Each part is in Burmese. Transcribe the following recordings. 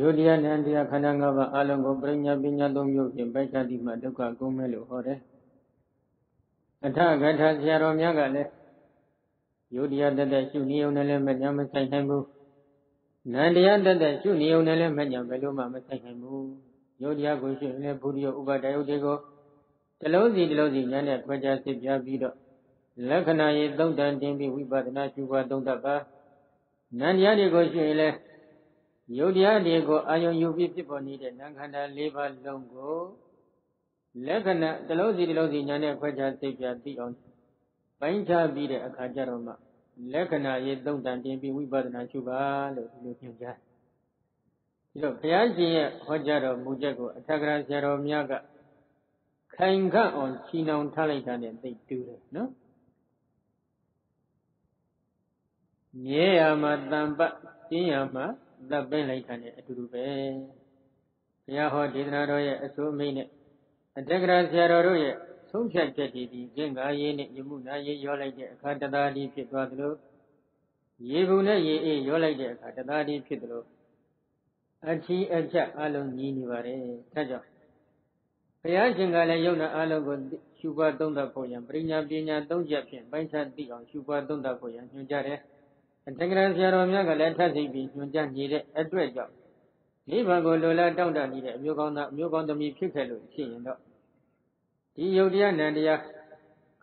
ယုတ်တရားနဲ့တရားခန္ဓာ၅ပါးအလုံးကိုပရိညာပညာသုံးမျိုးဖြင့်ပိုက်ချတိမှဒုက္ခကုန်မဲ့လို့ဟောတယ်အထကထဆရာတော်များကလည်းယုတ်တရားတက်တဲ့ရှုနည်းုံနဲ့လည်းမညာမဆိုင်နိုင်ဘူးနန္တရားတက်တဲ့ရှုနည်းုံနဲ့လည်းမညာဘယ်လိုမှမဆိုင်နိုင်ဘူးယုတ်တရားကိုရှုရင်လည်းဘုရားဥပါဒယုတ်တွေကိုတလုံးစီတလုံးစီညာနဲ့ခွဲခြားစစ်ပြပြီးတော့လက္ခဏာရေးသုံးတန်တင်ပြီးဝိပဿနာရှုပါသုံးတတ်ပါနန္တရားတွေကိုရှုရင်လည်း ယုတ်တရားတွေကိုအာယုံယူပြီးဖြစ်ပေါ်နေတဲ့နာခန္ဓာ၄ပါးလုံးကိုလက္ခဏာတလုံးစီတလုံးစီညာနဲ့ခွဲခြားသိပြသိအောင်ပိုင်းခြားပြီးတဲ့အခါကျတော့မှလက္ခဏာရေးသုံးတန်တင်ပြီးဝိပဿနာရှုပါလို့ဒီလိုညွှန်ကြားဒီတော့ဘုရားရှင်ရဲ့ဟောကြားတော်မူချက်ကိုအထက်ကရာဆရာတော်များကခိုင်ခန့်အောင်ချီနှောင်ထားလိုက်တာနဲ့သိတူတယ်နော်မြဲရမှာတန်ပတ်ကျင်းရမှာ တပ်ပင်းလိုက်တာနဲ့အတူတူပဲဘုရားဟောဒေသနာတော်ရဲ့အဆိုအမိတ်နဲ့အတက္ကရာဆရာတော်တို့ရဲ့ဆုံးဖြတ်ချက်တည်ပြီးကျင့်ကားရေးနဲ့ယမှုနာရေးရောလိုက်တဲ့အခါတသားဒီဖြစ်သွားသလိုရေဘူးနဲ့ရေအေးရောလိုက်တဲ့အခါတသားဒီဖြစ်သလိုအချီအချက်အလုံးညီနေပါတယ်ဒါကြောင့်ဘုရားရှင်ကလည်းယုံနာအလုံးကိုရှုပွားသုံးသပ်ဖို့ရန်ပရိညာပညာသုံးချက်ဖြင့်ပိုင်းခြားသိအောင်ရှုပွားသုံးသပ်ဖို့ရန်ညွှန်ကြားတယ် အတက္ကရာဆရာတော်များကလည်းထပ်သိပြီးညွှန်ကြားနေတဲ့အတွက်ကြောင့်နိဗ္ဗာန်ကိုလိုလားတောင့်တနေတဲ့အမျိုးကောင်းသားအမျိုးကောင်းသမီးဖြစ်ခဲ့လို့ဖြစ်ရင်တော့ဒီယုတ်တရားနံတရား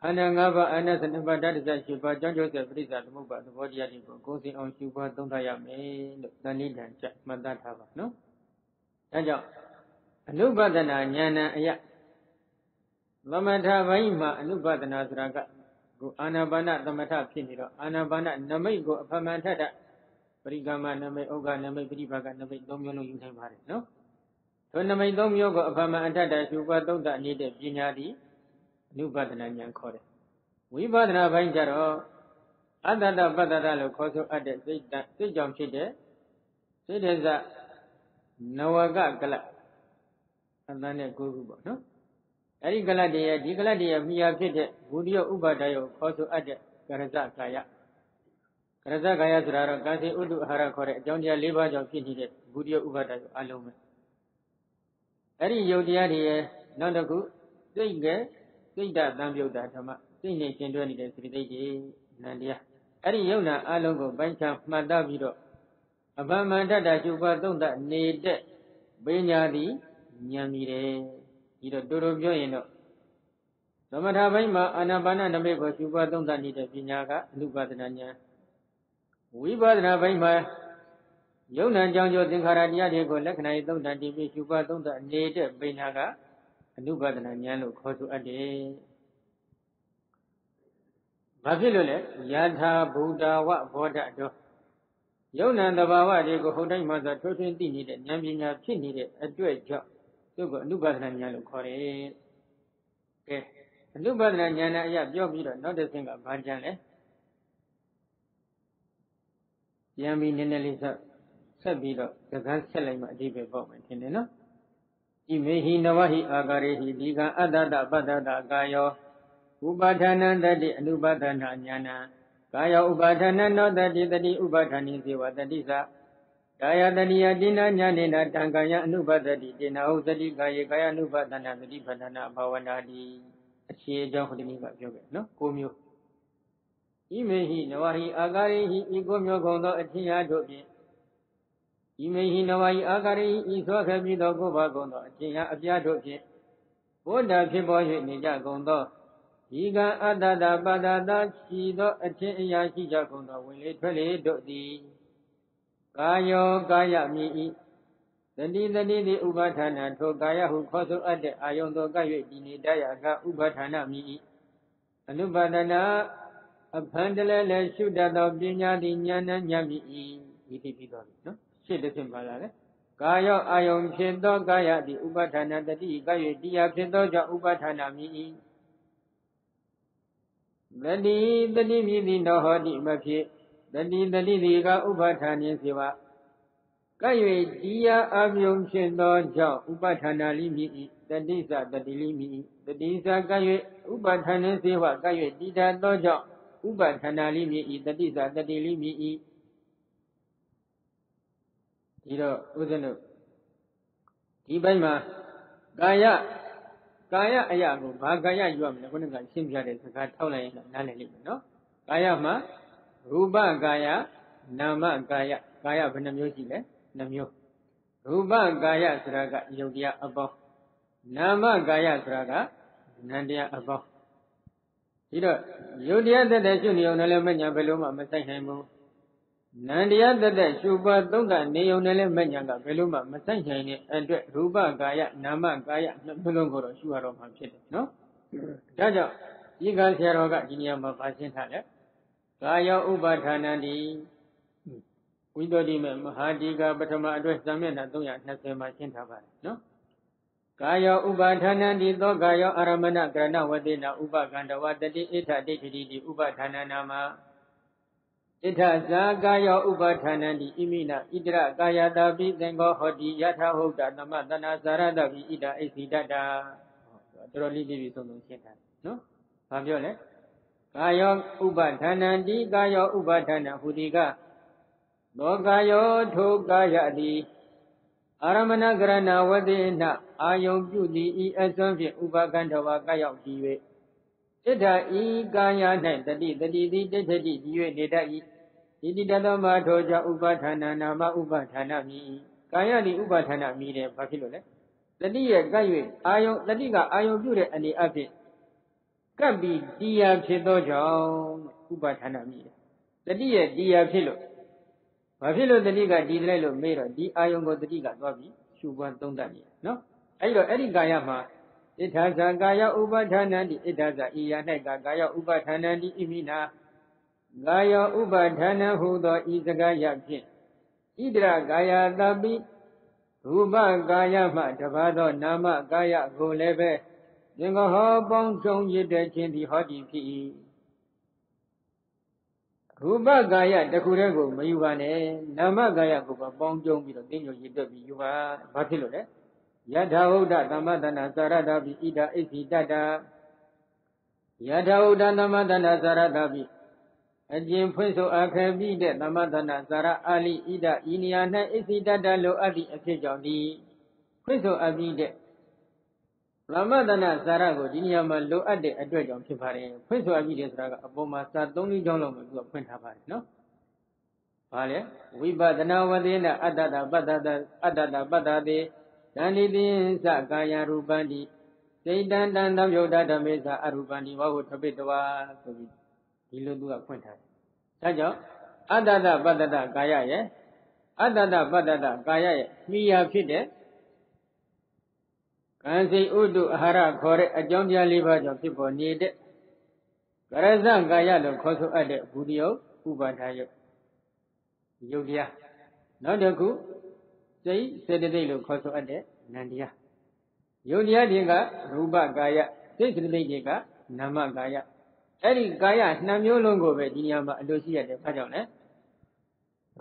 ခန္ဓာ၅ပါးအနတ္တနှစ်ပါးတတ္တရှိပါကြောင့်ကျိုးဆက်ပရိစ္ဆာသမုပ္ပါသဘောတရားတွေကိုကိုယ်စင်အောင်ရှုပွားသုံးသပ်ရမယ်လို့သဏိဋ္ဌာန်ချက်မှတ်သားထားပါနော်။ဒါကြောင့်အနုပဒနာဉာဏ်အယသမထဘိုင်းမှာအနုပဒနာဆိုတာက ကိုအာနာပါနသမထဖြစ်နေတော့အာနာပါနနမိတ်ကိုအဖမှန်ထက်တာပရိကမနမိတ်ဩဃနမိတ်ပရိပါကနမိတ်သုံးမျိုးလုံးယူနိုင်ပါတယ်နော်ထိုနမိတ်သုံးမျိုးကိုအဖမှန်အထက်တာရှုပွားသုံးသနေတဲ့ပညာသည်အနုပဒနာဉာဏ်ခေါ်တယ်ဝိပဿနာဘိုင်းကျတော့အတ္တတပတ္တတလို့ခေါ်ဆိုအပ်တဲ့စိတ်တစိတ်ကြောင့်ဖြစ်တဲ့စိတ်တဇနဝကကလအတန်းနဲ့ကိုခုပေါ့နော် အဲ့ဒီကလတ်တည်းရဲ့ဒီကလတ်တည်းရဲ့မိယာဖြစ်တဲ့ဘုဒ္ဓယောဥပါဒယောခေါ်ဆိုအပ်တဲ့ကရဇကာယကရဇကာယဆိုတာတော့ကာစီဥဒ္ဓအာဟာရခေါ်တဲ့အကြောင်းတရား၄ပါးကြောင့်ဖြစ်နေတဲ့ဘုဒ္ဓယောဥပါဒယောအလုံးပဲအဲ့ဒီယုတ်တရားတွေရဲ့နောက်တစ်ခုစိတ်ကစိတ်တသံပြုတ်တာဓမ္မစိတ်နဲ့ရှင်တွဲနေတဲ့စိတ္တိတွေနန္တရားအဲ့ဒီယုံနာအလုံးကိုပိုင်းခြားမှတ်သားပြီးတော့အပမန္တတရှုပါသုံးသနေတဲ့ပညာသည်ဉာဏ်မီတယ် ဒီတော့တူတူပြောရင်တော့သမထဘိုင်းမှာအာနာပါနနမိတ်ကိုရှုပွားသုံးသပ်နေတဲ့ပညာကအနုပါဒနာဉာဏ်ဝိပဿနာဘိုင်းမှာယုံနာကြောင့်ကြောသင်္ခါရတရားတွေကိုလက္ခဏာရေးသုံးသပ်တည်ပြီးရှုပွားသုံးသပ်နေတဲ့ပညာကအနုပါဒနာဉာဏ်လို့ခေါ်ဆိုအပ်တယ်။ဘာဖြစ်လို့လဲယထာဘုဒ္ဓဝဘောဓတော်ယုံနာတဘာဝတွေကိုဟုတ်တိုင်းမှသာထွေးထွင်းသိနေတဲ့ဉာဏ်ပညာဖြစ်နေတဲ့အတွက်ကြောင့် သူ့ကိုအနုပါဒနာဉာဏ်လို့ခေါ်တယ်။ကဲအနုပါဒနာဉာဏ်နဲ့အရပြောပြီးတော့နောက်တစ်ဆင့်ကဘာကြံလဲ။ပြန်ပြီးနည်းနည်းလေးဆက်ဆက်ပြီးတော့စကားဆက်လိုက်မှအဓိပ္ပာယ်ပေါက်မယ်ထင်တယ်နော်။ဣမေဟိနဝဟိအာကာရေဟိဒီကံအတ္တတပတ္တတကာယောဥပါဌာဏံတတိအနုပါဒနာဉာဏံကာယောဥပါဌာဏနောတတိတတိဥပါဌာနိစေဝတတိသ ကာယတတိယတိနာညာနေနာတံကာယအနုပတ္တိတေနာဟုသတိကာယေကာယအနုပဒနာသတိပဋ္ဌာနာဘာဝနာတိအခြေအကြောင်းဟိုဒီနေ့ကပြောခဲ့နော်ကိုမျိုးဣမေဟိနဝဟိအာကာရိဟိဤကိုမျိုးကုန်သောအထင်အားတို့ဖြင့်ဣမေဟိနဝဟိအာကာရိဟိဤသောခဲ့ပြီးသောကိုယ်ပါကုန်သောအထင်အားအပြားတို့ဖြင့်ဘုဒ္ဓဖြစ်ပေါ်၍နေကြကုန်သောဤကံအတ္တတာပတ္တတာရှိသောအထင်အရာရှိကြကုန်သောဝင်လေထွက်လေတို့သည် ကာယောကာယမိဤတတိတတိတိဥပါဌာဏထိုကာယဟုခေါ်ဆိုအပ်တဲ့အာယုံသောက၍ဒီနေတရကဥပါဌာဏမိဤအနုပါဒနာအဖန်တလဲလဲရှုတတ်သောပညာသည်ဉာဏ်နဲ့ဉာဏ်မိဤဒီတိပြီးသွားပြီနော်ရှစ်တစ်ဆင့်ပါလာတယ်ကာယောအာယုံဖြစ်သောကာယသည်ဥပါဌာဏတတိက၍တရားဖြစ်သောကြောင့်ဥပါဌာဏမိဤတတိတတိမြည်သည်နောဟောတိမဖြစ် တတိတတိဒီကဥပါဌာနိစေဝကဲ့၍တရားအမြုံဖြစ်သောကြောင့်ဥပါဌာနာလိမိ၏တတိသတတိလိမိ၏တတိသကဲ့၍ဥပါဌာနိစေဝကဲ့၍တိတာသောကြောင့်ဥပါဌာနာလိမိ၏တတိသတတိလိမိ၏ဒီတော့ဦးဇင်းတို့ဒီဘက်မှာကာယကာယအရာကိုဘာကာယယူရမလဲခုနကရှင်းပြတဲ့စကားထောက်လိုက်ရင်နားလည်လိမ့်မယ်နော်ကာယမှာ ရူပကာယနာမကာယကာယဘယ်နှမျိုးရှိလဲနှမျိုးရူပကာယဆိုတာကယုတ်တရားအပေါင်းနာမကာယဆိုတာကနန္တရားအပေါင်းဒီတော့ယုတ်တရားတက်တဲ့ရှုနေုံနဲ့လည်းမညာဘယ်လိုမှမဆိုင်နိုင်ဘူးနန္တရားတက်တဲ့ရှုပါသုံးကနေုံနဲ့လည်းမညာကဘယ်လိုမှမဆိုင်နိုင်တဲ့အတွက်ရူပကာယနာမကာယနှစ်ခုလုံးကိုတော့ရှုရတော့မှာဖြစ်တယ်နော်ဒါကြောင့်ဒီကဆရာတော်ကဒီနေရာမှာဗာရှင်းထားတယ် ကာယောဥပါဌာနံတိဝိတောတိမေမဟာဒီကပထမအတွက်ဇံမျက်နှာ320မှာရှင်းထားပါတယ်နော်ကာယောဥပါဌာနံတိသောကာယောအာရမဏကရဏဝတိနာဥပကန္တဝတတိဣဋ္ဌတိတိတိဥပဌာနနာမဣဋ္ဌဇာကာယောဥပဌာနံတိဣမိနာဣတရကာယတာပိသင်္ကောဟောတိယထာဟုတ်တာသမတနာဇာရတပိဣဒအိစီတတတော်တော်လေးပြည့်ပြည့်စုံစုံရှင်းထားတယ်နော်ဘာပြောလဲ ကာယောဥပဌာနံတိကာယောဥပဌာနဟူဒီကသောကာယောထိုကာယတိအာရမဏကရဏဝတိနအာယုံပြုသည်ဤအစွမ်းဖြင့်ဥပကန္ထဝါကရောက်ကြည်၍ဣဋ္ဌဤကာယ၌တတိတတိတိတိဋ္ဌတိကြည်၍နေတတ်၏ဣတိတသောမထိုကြောင့်ဥပဌာဏနာမဥပဌာဏမိကာယတိဥပဌာဏမိတယ်ဘာဖြစ်လို့လဲတတိရဲ့ကပ်၍အာယုံတတိကအာယုံပြုတဲ့အနေအဖြစ် ကပ်ပြီးတရားဖြစ်သောကြောင့်ဥပဌာဏမိတယ်တတိရဲ့တရားဖြစ်လို့ဘာဖြစ်လို့တတိကဒီလိုက်လို့မေးတော့ဒီအာယုံကိုတတိကသွားပြီးရှုပွားသုံးတတ်နေနော်အဲ့တော့အဲ့ဒီကာယမှာဣဋ္ဌာဇာကာယဥပဌာဏံတိဣဋ္ဌာဇာဤယာ၌ကကာယဥပဌာဏံတိဣမိနာကာယဥပဌာဏံဟုသောဤစကားရဖြင့်ဣဒရကာယတပိရူပကာယမှတပါသောနာမကာယကိုလည်းပဲ သင်္ကဟောပေါင်းချုံရစ်တဲ့ခြင်းသည်ဟောဒီဖြစ်၏ရူပကာယတခုတည်းကိုမယူပါနဲ့နာမကာယကိုပါပေါင်းကျုံပြီးတော့သိညိုရစ်တက်ပြီးယူပါဘာဖြစ်လို့လဲယထာဟုတ်တသမတနာသာရတပိဣဒအိသိတတယထာဟုတ်တသမတနာသာရတပိအကျင်ဖွင့်ဆိုအခက်ပြီးတဲ့သမတနာသာရအာလိဣဒဤနေရာ၌အိသိတတလိုအပ်သည့်အဖြစ်ကြောင့်ဒီဖွင့်ဆိုအပ်ပြီးတဲ့ သမတနာဇာရကိုဒီနေရာမှာလိုအပ်တဲ့အတွက်ကြောင့်ဖြစ်ပါတယ်ဖွင့်ဆိုအပ်ပြီးတဲ့ဆိုတာကအပေါ်မှာစာ၃လေးကြောင်းလောက်မှသူကဖွင့်ထားပါတယ်နော်။ဘာလဲဝိပဒနာဝသေနအတ္တတပတ္တတအတ္တတပတ္တတိတန္တိတိသကာယရူပန္တိစိတ်တန်တန်သံယုတ်တဓမေသအရူပန္တိဝဟုထပိတဝါဆိုပြီးဒီလိုသူကဖွင့်ထားတယ်။ဒါကြောင့်အတ္တတပတ္တတကာယရဲ့အတ္တတပတ္တတကာယရဲ့မိယာဖြစ်တဲ့ ကံစိဥတုအာဟာရခေါ်တဲ့အကြောင်းပြလေးပါးကြောင့်ဖြစ်ပေါ်နေတဲ့ကရဇကာယလို့ခေါ်ဆိုအပ်တဲ့ဘူရိယဥပါဒယုတ်ယုတ်တရားနောက်တစ်ခုစိတ်စေတသိက်လို့ခေါ်ဆိုအပ်တဲ့နန္တရားယုတ်တရားတွေကရူပကာယစိတ်စေတသိက်တွေကနာမကာယအဲ့ဒီကာယနှစ်မျိုးလုံးကိုပဲဒီနေရာမှာအလိုရှိရတယ်ဘာကြောင့်လဲ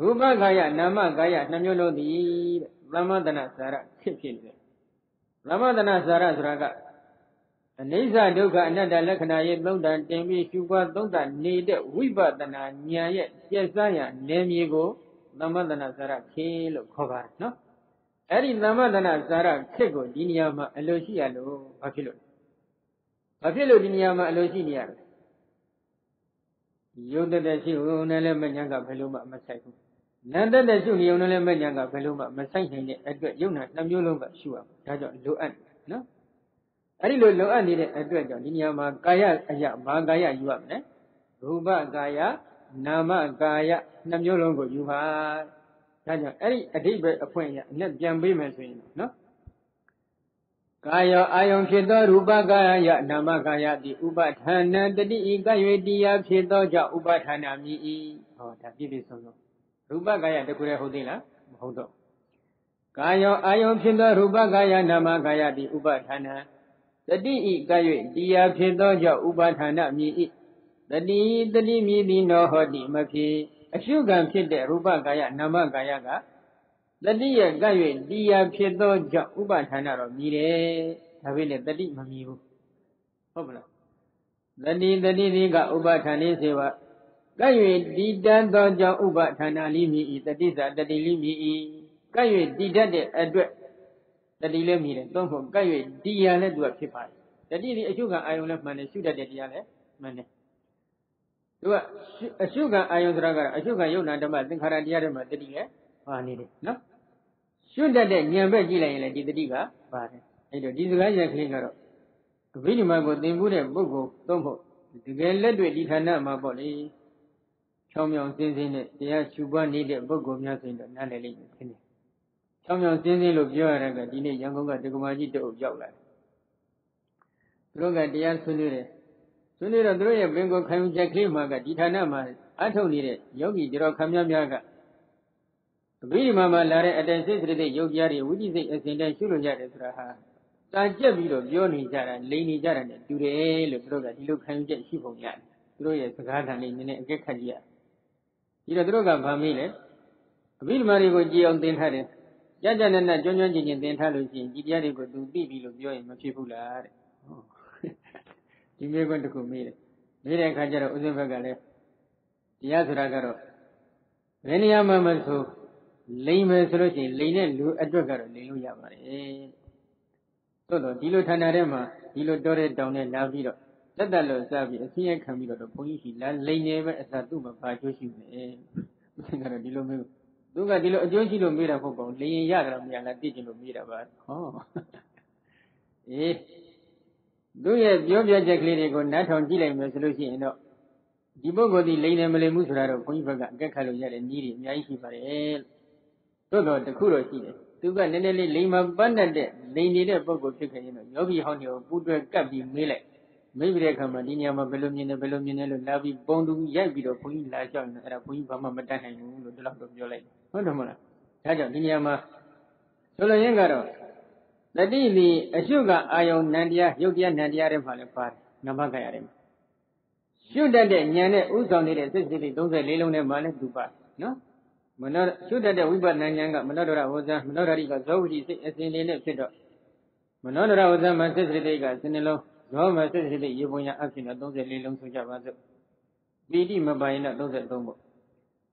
ရူပကာယနာမကာယနှစ်မျိုးလုံးသည်တဲ့သမန္တနာစာရဖြစ်ဖြစ်နေတယ် သမန္တနာစာရဆိုတာကအနိစ္စဒုက္ခအနတ္တလက္ခဏာရဲ့သုံးတန်တင်ပြီးရှုပွားသုံးတန်နေတဲ့ဝိပဿနာဉာဏ်ရဲ့ကျက်စားရနယ်မြေကိုသမန္တနာစာရခေလို့ခေါ်ပါတယ်နော်အဲ့ဒီသမန္တနာစာရခေကိုဒီနေရာမှာအလိုရှိရလို့ဘာဖြစ်လို့ဘာဖြစ်လို့ဒီနေရာမှာအလိုရှိနေရလဲယုတ်တဲ့ရှိုံနဲ့လည်းမညာကဘယ်လိုမှမဆိုင်ဘူး နန္တတဲ့ရှုနေုံနဲ့လည်းမညာကဘယ်လိုမှမဆိုင်နိုင်တဲ့အတွက်ယုံနာနှမျိုးလုံးကရှုရမှာဒါကြောင့်လိုအပ်နော်အဲ့ဒီလိုလိုအပ်နေတဲ့အတွက်ကြောင့်ဒီနေရာမှာကာယအယဘာကာယယူရမလဲရူပကာယနာမကာယနှမျိုးလုံးကိုယူပါဒါကြောင့်အဲ့ဒီအဓိပ္ပာယ်အဖွင့်ရအနဲ့ပြန်ပေးမယ်ဆိုရင်နော်ကာယောအာယုံဖြစ်သောရူပကာယနာမကာယတိဥပဋ္ဌာဏတတိဤကရွေတရားဖြစ်သောကြောင့်ဥပဋ္ဌာဏမြည်၏ဟောဒါပြည့်ပြည့်စုံစုံ ရူပကာယတခုတည်းဟုတ်သေးလားမဟုတ်တော့ကာယောအာယုံဖြစ်သောရူပကာယနာမကာယတိဥပဋ္ဌာဏတတိဤကရွေတရားဖြစ်သောကြောင့်ဥပဋ္ဌာဏမြည်၏တတိတတိမြည်သည်နောဟောတိမဖြစ်အရှုခံဖြစ်တဲ့ရူပကာယနာမကာယကတတိယကပ်၍တရားဖြစ်သောကြောင့်ဥပဌာဏတော့မြည်တယ်ဒါပေမဲ့တတိမမြည်ဘူးဟုတ်မလားတတိတတိဒီကဥပဌာဏိစေဝ ကပ်၍ဒီတန်သောကြောင့်ဥပဌာဏလိမြည်ဤတတိသာတတိလိမြည်ဤကပ်၍တည်တတ်တဲ့အတွက်တတိလည်းမြည်တယ်သုံးဖို့ကပ်၍တည်ရလည်းသူကဖြစ်ပါတယ်တတိဒီအရှုခံအာယုံလည်းမှန်တယ်ရှုတတ်တဲ့တရားလည်းမှန်တယ်သူကအရှုခံအာယုံဆိုတာကအရှုခံယုတ်နာဓမ္မသင်္ခါရတရားတွေမှာတတိလည်းပါနေတယ်နော်ရှုတတ်တဲ့ဉာဏ်ဘက်ကြည့်လိုက်ရင်လည်းဒီတတိကပါတယ်အဲ့တော့ဒီစကားရက်ကလေးကတော့အဘိဓမ္မာကိုသင်ဖို့တဲ့ပုဂ္ဂိုလ်သုံးဖို့တကယ်လက်တွေ့ဒီဌာနမှာပေါ့လေ ချောင်းမြောင်စင်းစင်းနဲ့တရားရှုပွားနေတဲ့ပုဂ္ဂိုလ်များဆိုရင်တော့နားလည်လိမ့်မယ်ထင်တယ်ချောင်းမြောင်စင်းစင်းလို့ပြောရတဲ့ကဒီနေ့ရန်ကုန်ကဒကမာကြီးတအုပ်ရောက်လာတယ်သူတို့ကတရားဆွေးနွေးတယ်ဆွေးနွေးတော့သူတို့ရဲ့ပင်ကိုခံယူချက်ကလေးမှာကဒီဌာနမှာအထုတ်နေတဲ့ယောဂီကြတော်ခမည်းများကအဘိဓမ္မာမှာလာတဲ့အတန်စိတ်စိတ်ယုတ်ကြားတွေဝိသိစိတ်အစဉ်တည်းရှုလို့ရတယ်ဆိုတာဟာတာကြက်ပြီးတော့ပြောနေကြတာလိန်နေကြတာနဲ့တူတယ်လို့သူတို့ကဒီလိုခံယူချက်ရှိပုံရတယ်သူတို့ရဲ့စကားသံလေးနည်းနည်းအကဲခတ်ကြည့်ရ ဒီတော့သူတို့ကဗာမေးလေအဘိဓမ္မာတွေကိုကြည်အောင်သင်ထားတယ်ကြကြနနကျွမ်းကျွမ်းကျင်ကျင်သင်ထားလို့ရှိရင်ဒီတရားတွေကိုသူသိပြီလို့ပြောရင်မဖြစ်ဘူးလားတဲ့ဒီမေကွန်းတစ်ခုမေးတယ်မေးတဲ့အခါကျတော့ဥစဉ်ဘက်ကလည်းတရားဆိုတာကတော့ဘယ်နေရာမှမဆိုလိမ်မယ်ဆိုလို့ရှိရင်လိမ်တဲ့လူအတွက်ကတော့လိမ်လို့ရပါတယ်သို့တော့ဒီလိုဌာနထဲမှာဒီလိုတောတဲ့တောင်နဲ့လာပြီးတော့ တက်တက်လို့စပြီးအစင်းရခံပြီးတော့ဘုန်းကြီးရှိလာလိန်နေပဲအစားသူ့မှာဘာကျိုးရှိမလဲဘုရားကတော့ဒီလိုမျိုးသူကဒီလိုအကျိုးရှိလို့မေးတာမဟုတ်ပါဘူးလိန်ရင်ရကြတော့မရလားသိကျင်လို့မေးတာပါဟောအေးသူ့ရဲ့ပြောပြချက်ကလေးတွေကိုနားထောင်ကြည့်လိုက်မယ်ဆိုလို့ရှိရင်တော့ဒီပုဂ္ဂိုလ်ဒီလိန်နေမလိမ်ဘူးဆိုတာတော့ဘုန်းကြီးဘက်ကအကက်ခတ်လို့ရတဲ့နည်းတွေအများကြီးရှိပါတယ်တို့တော့တခုတော့ရှိတယ်သူကနည်းနည်းလေးလိမ်မပတ်တတ်တဲ့လိမ်နေတဲ့ပုဂ္ဂိုလ်ဖြစ်ခဲ့ရင်တော့ယောဂီဟောင်းတွေကိုပူးတွဲကပ်ပြီးမေးလိုက် မေးပြီးတဲ့အခါမှာဒီနေရာမှာဘယ်လိုမြင်တယ်ဘယ်လိုမြင်တယ်လို့လာပြီးပုံတူရိုက်ပြီးတော့ဘုန်းကြီးလာကြောက်နေအဲ့ဒါဘုန်းကြီးဘာမှမတတ်နိုင်ဘူးလို့ဒီလောက်တော့ပြောလိုက်ဟုတ်တယ်မလားဒါကြောင့်ဒီနေရာမှာဆိုလိုရင်းကတော့တတိဒီအရှုကအာယုံနန္တရားယုတ်တရားနန္တရားတွေမှာလည်းပါတယ်နမကရတွေမှာရှုတတ်တဲ့ဉာဏ်နဲ့ဥဆောင်နေတဲ့စိတ်စိတ်34လုံးနဲ့မှလည်းသူပါနော်မနောရှုတတ်တဲ့ဝိပဿနာဉာဏ်ကမနောဒရဝဇ္ဇမနောဒရိကဇောဝတိစိတ်အစဉ်လေးနဲ့ဖြစ်တော့မနောဒရဝဇ္ဇမှာစိတ်စိတ်ကစနေလုံး ဇောမှာစိတ်စိတ်ရေပုံရအဖြစ်နဲ့34လုံးဆိုကြပါစို့ပီတိမပိုင်နဲ့33ပေါ့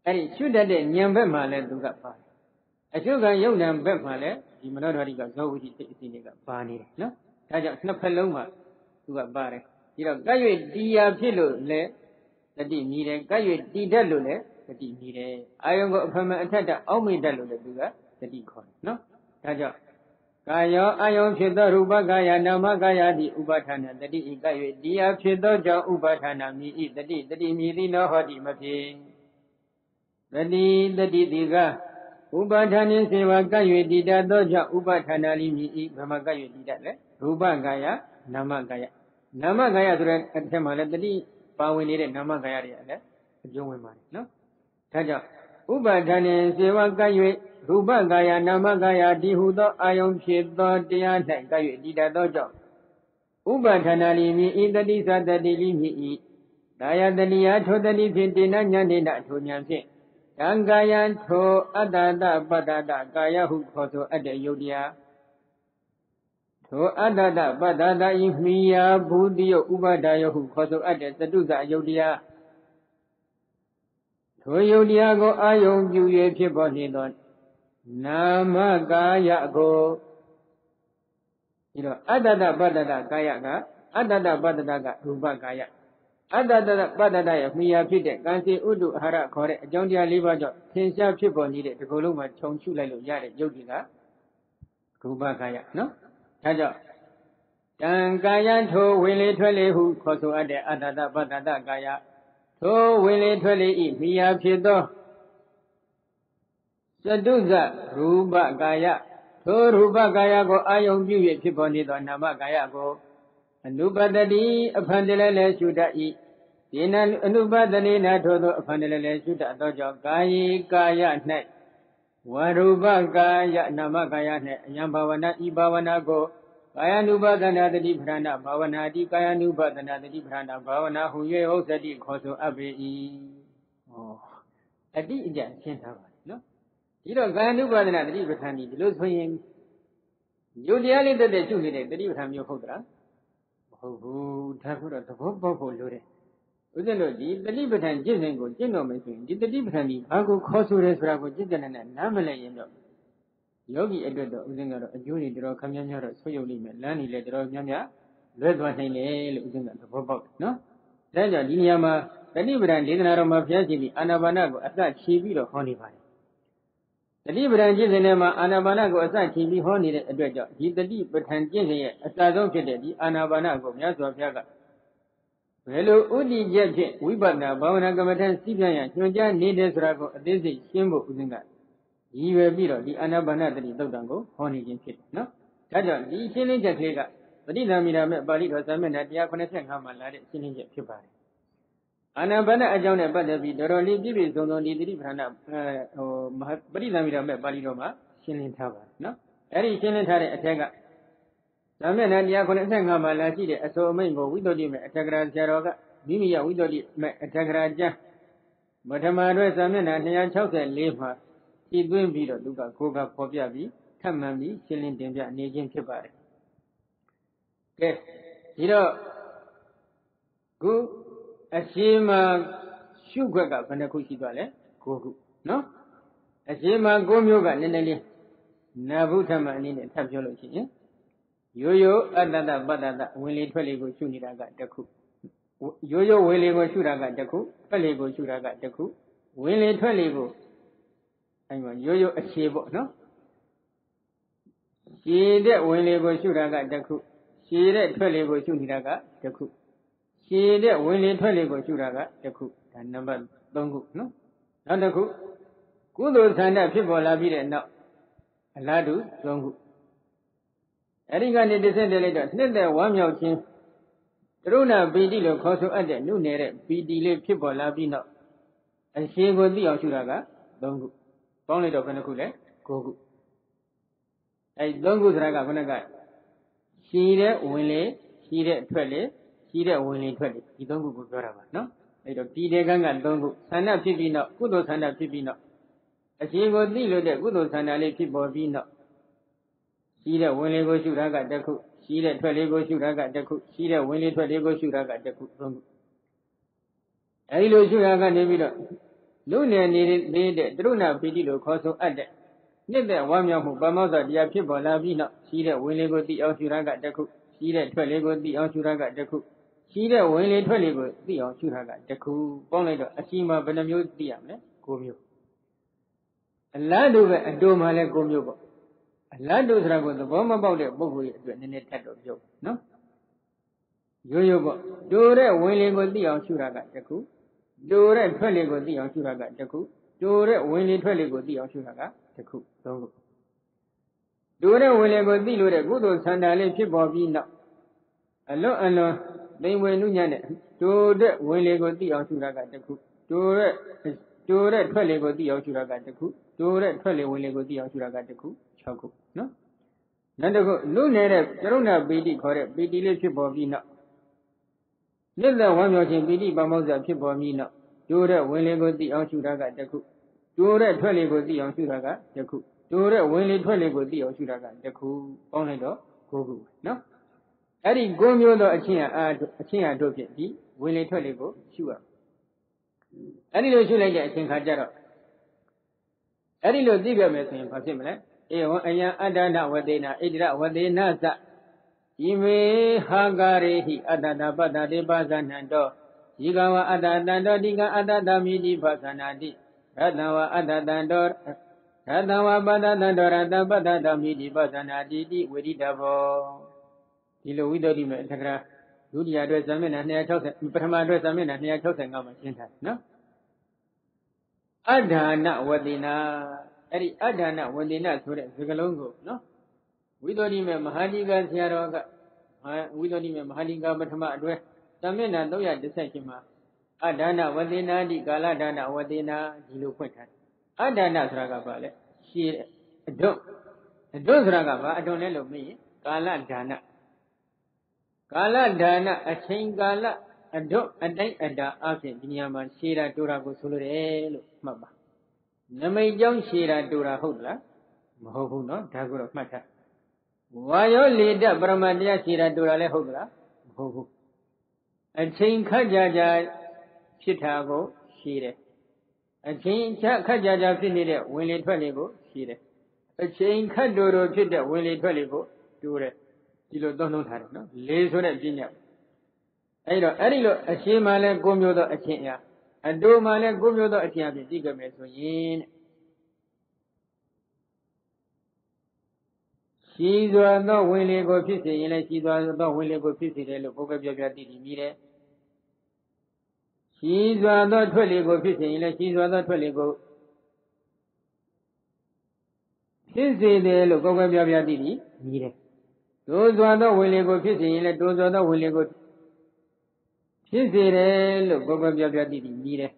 အဲ့ဒီရှုတတ်တဲ့ဉာဏ်ဘက်မှာလည်းသူကပါတယ်အရှုခံယုံနံဘက်မှာလည်းဒီမနောဒရိကဇောဝတိစိတ်အစဉ်လေးကပါနေတယ်နော်ဒါကြောင့်နှစ်ဖက်လုံးမှာသူကပါတယ်ဒီတော့ကပ်၍တရားဖြစ်လို့လည်းတတိမြည်တယ်ကပ်၍တည်တတ်လို့လည်းတတိမြည်တယ်အာယုံကိုအဖမအထက်တအောက်မိတတ်လို့လည်းသူကတတိခေါ်တယ်နော်ဒါကြောင့် ကာယောအာယုံဖြစ်သောရူပကာယနာမကာယတိဥပါဌာနတတိဤက၍တရားဖြစ်သောကြောင့်ဥပါဌာနမြည်ဤတတိတတိမြည်သည်နောဟောတိမဖြစ်တတိတတိတိကဥပါဌာနိစေဝက၍တည်တတ်သောကြောင့်ဥပါဌာနလိမြည်ဤဘမက၍တည်တတ်လေရူပကာယနာမကာယနာမကာယဆိုတဲ့အထက်မှာလည်းတတိပါဝင်နေတဲ့နာမကာယတွေကလည်းအကျုံးဝင်ပါတယ်နော်ဒါကြောင့်ဥပါဒဏ်စေဝကပ်၍ ရူပကာယနာမကာယဒီဟုသောအာယုံဖြစ်သောတရား၌ကပ်၍တည်တတ်သောကြောင့်ဥပါဒနာလိမိဤတတိသတတိလိမိဤဒါယတတိယထိုတတိဖြင့်တေနညာနေနထိုညာဖြင့်တံကာယံထိုအတ္တတပတ္တတကာယဟုခေါ်ဆိုအပ်တဲ့ယုတ်တရားထိုအတ္တတပတ္တတဤမိယာဘူတိယဥပါဒယဟုခေါ်ဆိုအပ်တဲ့သတုဇယုတ်တရားထိုယုတ်တရားကိုအာယုံပြု၍ဖြစ်ပေါ်နေသော နာမကာယကိုဒီတော့အတ္တတပတ္တတကာယကအတ္တတပတ္တတကရူပကာယအတ္တတပတ္တတရဲ့မိယာဖြစ်တဲ့ကံစီဥဒ္ဓအာဟာရခေါ်တဲ့အကြောင်းတရား၄ပါးကြောင့်သင်ရှားဖြစ်ပေါ်နေတဲ့ဒီကုလုံးမှာခြုံချုပ်လိုက်လို့ရတဲ့ယုတ်ဒီကရူပကာယနော်ဒါကြောင့်တံကာယထိုဝင်လေထွက်လေဟုခေါ်ဆိုအပ်တဲ့အတ္တတပတ္တတကာယထိုဝင်လေထွက်လေဤမိယာဖြစ်သော စတုဇရူပကာယထိုရူပကာယကိုအာယုံပြု၍ဖြစ်ပေါ်နေသောနာမကာယကိုအနုပတတိအဖန်တလဲလဲရှုတတ်၏ဒီနအနုပတတိနာထိုသောအဖန်တလဲလဲရှုတတ်သောကြောင့်ကာယေကာယ၌ဝရူပကာယနာမကာယ၌အယံဘာဝနာဤဘာဝနာကိုကာယ ानु ပါဒနာတတိပဌာနာဘာဝနာတိကာယ ानु ပါဒနာတတိပဌာနာဘာဝနာဟူ၍ဥစ္စတိခေါ်ဆိုအပ်ပေ၏ဟောအတိအကျရှင်းထားပါနော် ဒီတော့ကာယ ानु ပါဒနာတတိပဌာနီဒီလိုဆိုရင်ယုတ်တရားလေးတက်တဲ့ရှုနေတဲ့တတိပဌာန်မျိုးဟုတ်သလားမဟုတ်ဘူးဒါကတော့သဘောပေါက်ဖို့လိုတယ်ဦးဇင်းတို့ဒီတတိပဌာန်ကျင့်စဉ်ကိုကျင့်တော်မယ်ဆိုရင်ဒီတတိပဌာန်ဒီဘာကိုခေါ်ဆိုရဲဆိုတာကိုကျင့်ကြတဲ့နဲ့နားမလည်ရင်တော့ယောဂီအတွက်တော့ဥစဉ်ကတော့အကျိုးတွေတော်ခမ်းများများတော့ဆွေးရုပ်လိမ့်မယ်လမ်းနေလည်းတော်များများလွဲသွားနိုင်တယ်လို့ဥစဉ်ကသဘောပေါက်တယ်နော်ဒါကြောင့်ဒီနေရာမှာတတိပဒံဒေသနာတော်မှာဘုရားရှင်ဒီအာနာပါနကိုအစချီပြီးတော့ဟောနေပါတယ် တတိပဒံကျင့်စဉ်ထဲမှာအာနာပါနကိုအစချီပြီးဟောနေတဲ့အတွက်ကြောင့်ဒီတတိပဒံကျင့်စဉ်ရဲ့အစဆုံးဖြစ်တဲ့ဒီအာနာပါနကိုမြတ်စွာဘုရားကဘယ်လိုဥတည်ချက်ဖြင့်ဝိပဿနာဘာဝနာကမ္မထစီပြရညွှန်ကြားနေတယ်ဆိုတာကိုအသေးစိတ်ရှင်းဖို့ဥစဉ်ကရည်ရွယ်ပြီးတော့ဒီအာနာပါနတတိသုတ်တံကိုဟောနေခြင်းဖြစ်တယ်နော်ဒါကြောင့်ဒီရှင်းလင်းချက်ကလေးကပဋိသမီရာမဲ့ပါဠိတော်စာမျက်နှာ185မှာလာတဲ့ရှင်းလင်းချက်ဖြစ်ပါတယ် အာနာပါနအကြောင်းနဲ့ပတ်သက်ပြီးတော်တော်လေးပြည့်ပြည့်စုံစုံဒီတိပ္ပဏဟိုပဋိသမီရာမဲ့ပါဠိတော်မှာရှင်းလင်းထားပါတယ်နော်အဲ့ဒီရှင်းလင်းထားတဲ့အထက်က။ဒါမဲ့နဲ့195မှာလာရှိတဲ့အဆိုအမိန့်ကိုဝိသုဒ္ဓိမဲ့အထက်ကရာဆရာတော်ကမိမိရဝိသုဒ္ဓိမဲ့အထက်ကရာကျမ်းမထမတွဲစာမျက်နှာ264မှာကြည်သွင်းပြီးတော့သူကကိုယ်ကဖော်ပြပြီးထပ်မံပြီးရှင်းလင်းတင်ပြနေခြင်းဖြစ်ပါတယ်။ကဲဒီတော့ခု အရှိမရှုခွက်ကဘယ်နှခုရှိသွားလဲ9ခုနော်အရှိမ9မျိုးကနည်းနည်းလေးနာဘုထမအနေနဲ့ထပ်ပြောလို့ရှိရင်ရိုးရိုးအတ္တတပတ္တတဝင်လေထွက်လေကိုရှုနေတာကတစ်ခုရိုးရိုးဝင်လေကိုရှုတာကတစ်ခုထွက်လေကိုရှုတာကတစ်ခုဝင်လေထွက်လေကိုအဲဒီမှာရိုးရိုးအခြေပေါ့နော်ရှည်တဲ့ဝင်လေကိုရှုတာကတစ်ခုရှည်တဲ့ထွက်လေကိုရှုနေတာကတစ်ခု ရှည်တဲ့ဝင်လေထွက်လေကိုရှုတာကတစ်ခုဒါနံပါတ်3ခုနော်နောက်တစ်ခုကုသိုလ်ဆန္ဒဖြစ်ပေါ်လာပြီးတဲ့နောက်အလားတူ3ခုအဲဒီကနေတစ်ဆက်တည်းလိုက်တော့နှစ်သက်ဝမ်းမြောက်ခြင်းကရုဏာပီတိလို့ခေါ်ဆိုအပ်တဲ့နုနယ်တဲ့ပီတိလေးဖြစ်ပေါ်လာပြီးနောက်အရှင်ကိုသိအောင်ရှုတာက3ခုပေါင်းလိုက်တော့ဘယ်နှခုလဲ9ခုအဲဒီ3ခုဆိုတာကခုနကရှည်တဲ့ဝင်လေရှည်တဲ့ထွက်လေ ရှည်တဲ့ဝင်လေထွက်လေဒီ3ခုကိုပြောတာပါနော်အဲဒီတော့ဒီတဲ့ကန်းက3ခုဆန္ဒဖြစ်ပြီးနောက်ကုသိုလ်ဆန္ဒဖြစ်ပြီးနောက်အရှင်ကိုသိလို့တဲ့ကုသိုလ်ဆန္ဒလေးဖြစ်ပေါ်ပြီးနောက်ရှိတဲ့ဝင်လေကိုရှုတာကတစ်ခုရှိတဲ့ထွက်လေကိုရှုတာကတစ်ခုရှိတဲ့ဝင်လေထွက်လေကိုရှုတာကတစ်ခုသုံးခုအဲဒီလိုရှုတာကနေပြီးတော့လူနယ်နေသေးတဲ့တရုဏပီတိလို့ခေါ်ဆိုအပ်တဲ့နှစ်တဲ့ဝမ်းမြောက်မှုပမောဇ္ဇတရားဖြစ်ပေါ်လာပြီးနောက်ရှိတဲ့ဝင်လေကိုသိအောင်ရှုတာကတစ်ခုရှိတဲ့ထွက်လေကိုသိအောင်ရှုတာကတစ်ခု ရှိတဲ့ဝင်လေထွက်လေကိုသိအောင်ရှုတာကတစ်ခုပေါင်းလိုက်တော့အရှိမဘယ်နှမျိုးသိရမလဲ၉မျိုးအလားတူပဲအတူမှလည်း၉မျိုးပေါ့အလတ်တို့ဆိုတာကိုသဘောမပေါက်တဲ့ပုဂ္ဂိုလ်ရဲ့အတွက်နည်းနည်းထပ်တော့ပြောနော်ရိုးရိုးပေါ့ဒိုတဲ့ဝင်လေကိုသိအောင်ရှုတာကတခုဒိုတဲ့ထွက်လေကိုသိအောင်ရှုတာကတခုဒိုတဲ့ဝင်လေထွက်လေကိုသိအောင်ရှုတာကတခုသုံးခုဒိုတဲ့ဝင်လေကိုသိလို့တဲ့ကုသိုလ်ဆန္ဒလေးဖြစ်ပေါ်ပြီးနောက်အလွတ်အလွန် သိဝင်နုညံ့တဲ့ဒိုတဲ့ဝင်လေကိုသိအောင်ရှုတာကတခုဒိုတဲ့ဒိုတဲ့ထွက်လေကိုသိအောင်ရှုတာကတခုဒိုတဲ့ထွက်လေဝင်လေကိုသိအောင်ရှုတာကတခု6ခုနော်နောက်တစ်ခုလူနေတဲ့ကရုဏာပီတိခေါ်တဲ့ပီတိလေးဖြစ်ပေါ်ပြီးနောက်လက်လက်ဝမ်းမြောက်ခြင်းပီတိပမောဇ္ဇဖြစ်ပေါ်ပြီးနောက်ဒိုးတဲ့ဝင်လေကိုသိအောင်ရှုတာကတစ်ခုဒိုးတဲ့ထွက်လေကိုသိအောင်ရှုတာကတစ်ခုဒိုးတဲ့ဝင်လေထွက်လေကိုသိအောင်ရှုတာကတစ်ခုပေါင်းလိုက်တော့9ခုနော် အဲ့ဒီ9မျိုးသောအချင်းအာအချင်းအာတို့ဖြင့်ဒီဝင်လေထွက်လေကိုရှုရအဲ့ဒီလိုရှုလိုက်တဲ့အချိန်ခါကျတော့အဲ့ဒီလိုသိခဲ့မယ်ဆိုရင်ဘာဖြစ်မလဲဧဝံအယံအတ္တနဝတေနဣတိရဝတေနသဣမေဟာကာရေဟိအတ္တတပတ္တတေပါဇနံတောဤကဝအတ္တတံတောဒီကအတ္တတမိတိပါဇနာတိရတံဝအတ္တတံတောရတံဝပတ္တတံတောရတံပတ္တတမိတိပါဇနာတိတိဝိရိတဘော ဒီလိုဝိတ္တိမဲ့တက္ကရာဒုတိယအတွက်ဇာမျက်နှာ260ပထမအတွက်ဇာမျက်နှာ265မှာရှင်းထားနော်အဋ္ဌာနဝတိနာအဲ့ဒီအဋ္ဌာဏဝန္ဒေနဆိုတဲ့စကားလုံးကိုနော်ဝိသောတိမေမဟာဒီကဆရာတော်ကဝိသောတိမေမဟာဒီကပထမအတွဲသမင်နာ318မှာအဋ္ဌာဏဝန္ဒေနာတိကာလဒါနဝတေနာဒီလိုဖွင့်ထားတယ်အဋ္ဌာဏဆိုတာကဘာလဲရှည်အဒွတ်အဒွတ်ဆိုတာကဘာအဒွတ်လဲလို့မေးရင်ကာလဒါန ကာလဒါနအချိန်ကာလအဒွတ်အတိုင်းအတာအဖြစ်ဒီနေရာမှာရှည်တာတိုးတာကိုဆိုလိုတယ်လို့မှတ်ပါနမိတ်ကြောင်းရှည်တာတူတာဟုတ်လားမဟုတ်ဘူးနော်ဒါကိုတော့မှတ်ထားဝါယောလေတပရမတရားရှည်တာတူတာလည်းဟုတ်လားမဟုတ်ဘူးအချိန်ခက်ကြကြဖြစ်တာကိုရှည်တယ်အချိန်ချခက်ကြကြဖြစ်နေတဲ့ဝင်လေထွက်လေကိုရှည်တယ်အချိန်ခတ်တော်တော်ဖြစ်တဲ့ဝင်လေထွက်လေကိုတိုးတယ် ဒီလိုသုံးနှုံးထားတယ်နော်လေဆိုတဲ့ပြညာအဲ့တော့အဲ့ဒီလိုအချိန်မှလည်းကိုမျိုးသောအချင်းအရာအတိုမှလည်းကိုမျိုးသောအချင်းအပြင်ကြည့်ကြမယ်ဆိုရင်တဲ့ရှိစွာသောဝင်လေကိုဖြစ်စေရင်လည်းရှိစွာသောဝင်လေကိုဖြစ်စေတယ်လို့ဘုရားပြောပြတည်တည်မြည်တယ်ရှိစွာသောထွက်လေကိုဖြစ်စေရင်လည်းရှိစွာသောထွက်လေကိုဖြစ်စေတယ်လို့ကောကောပြပြတည်တည်မြည်တယ် ဒိုးစွာသောဝင်လေကိုဖြစ်စေရင်လည်းဒိုးစွာသောဝင်လေကိုဖြစ်စေတယ်လို့ကောကောပြပြတည်တည်မြည်တယ်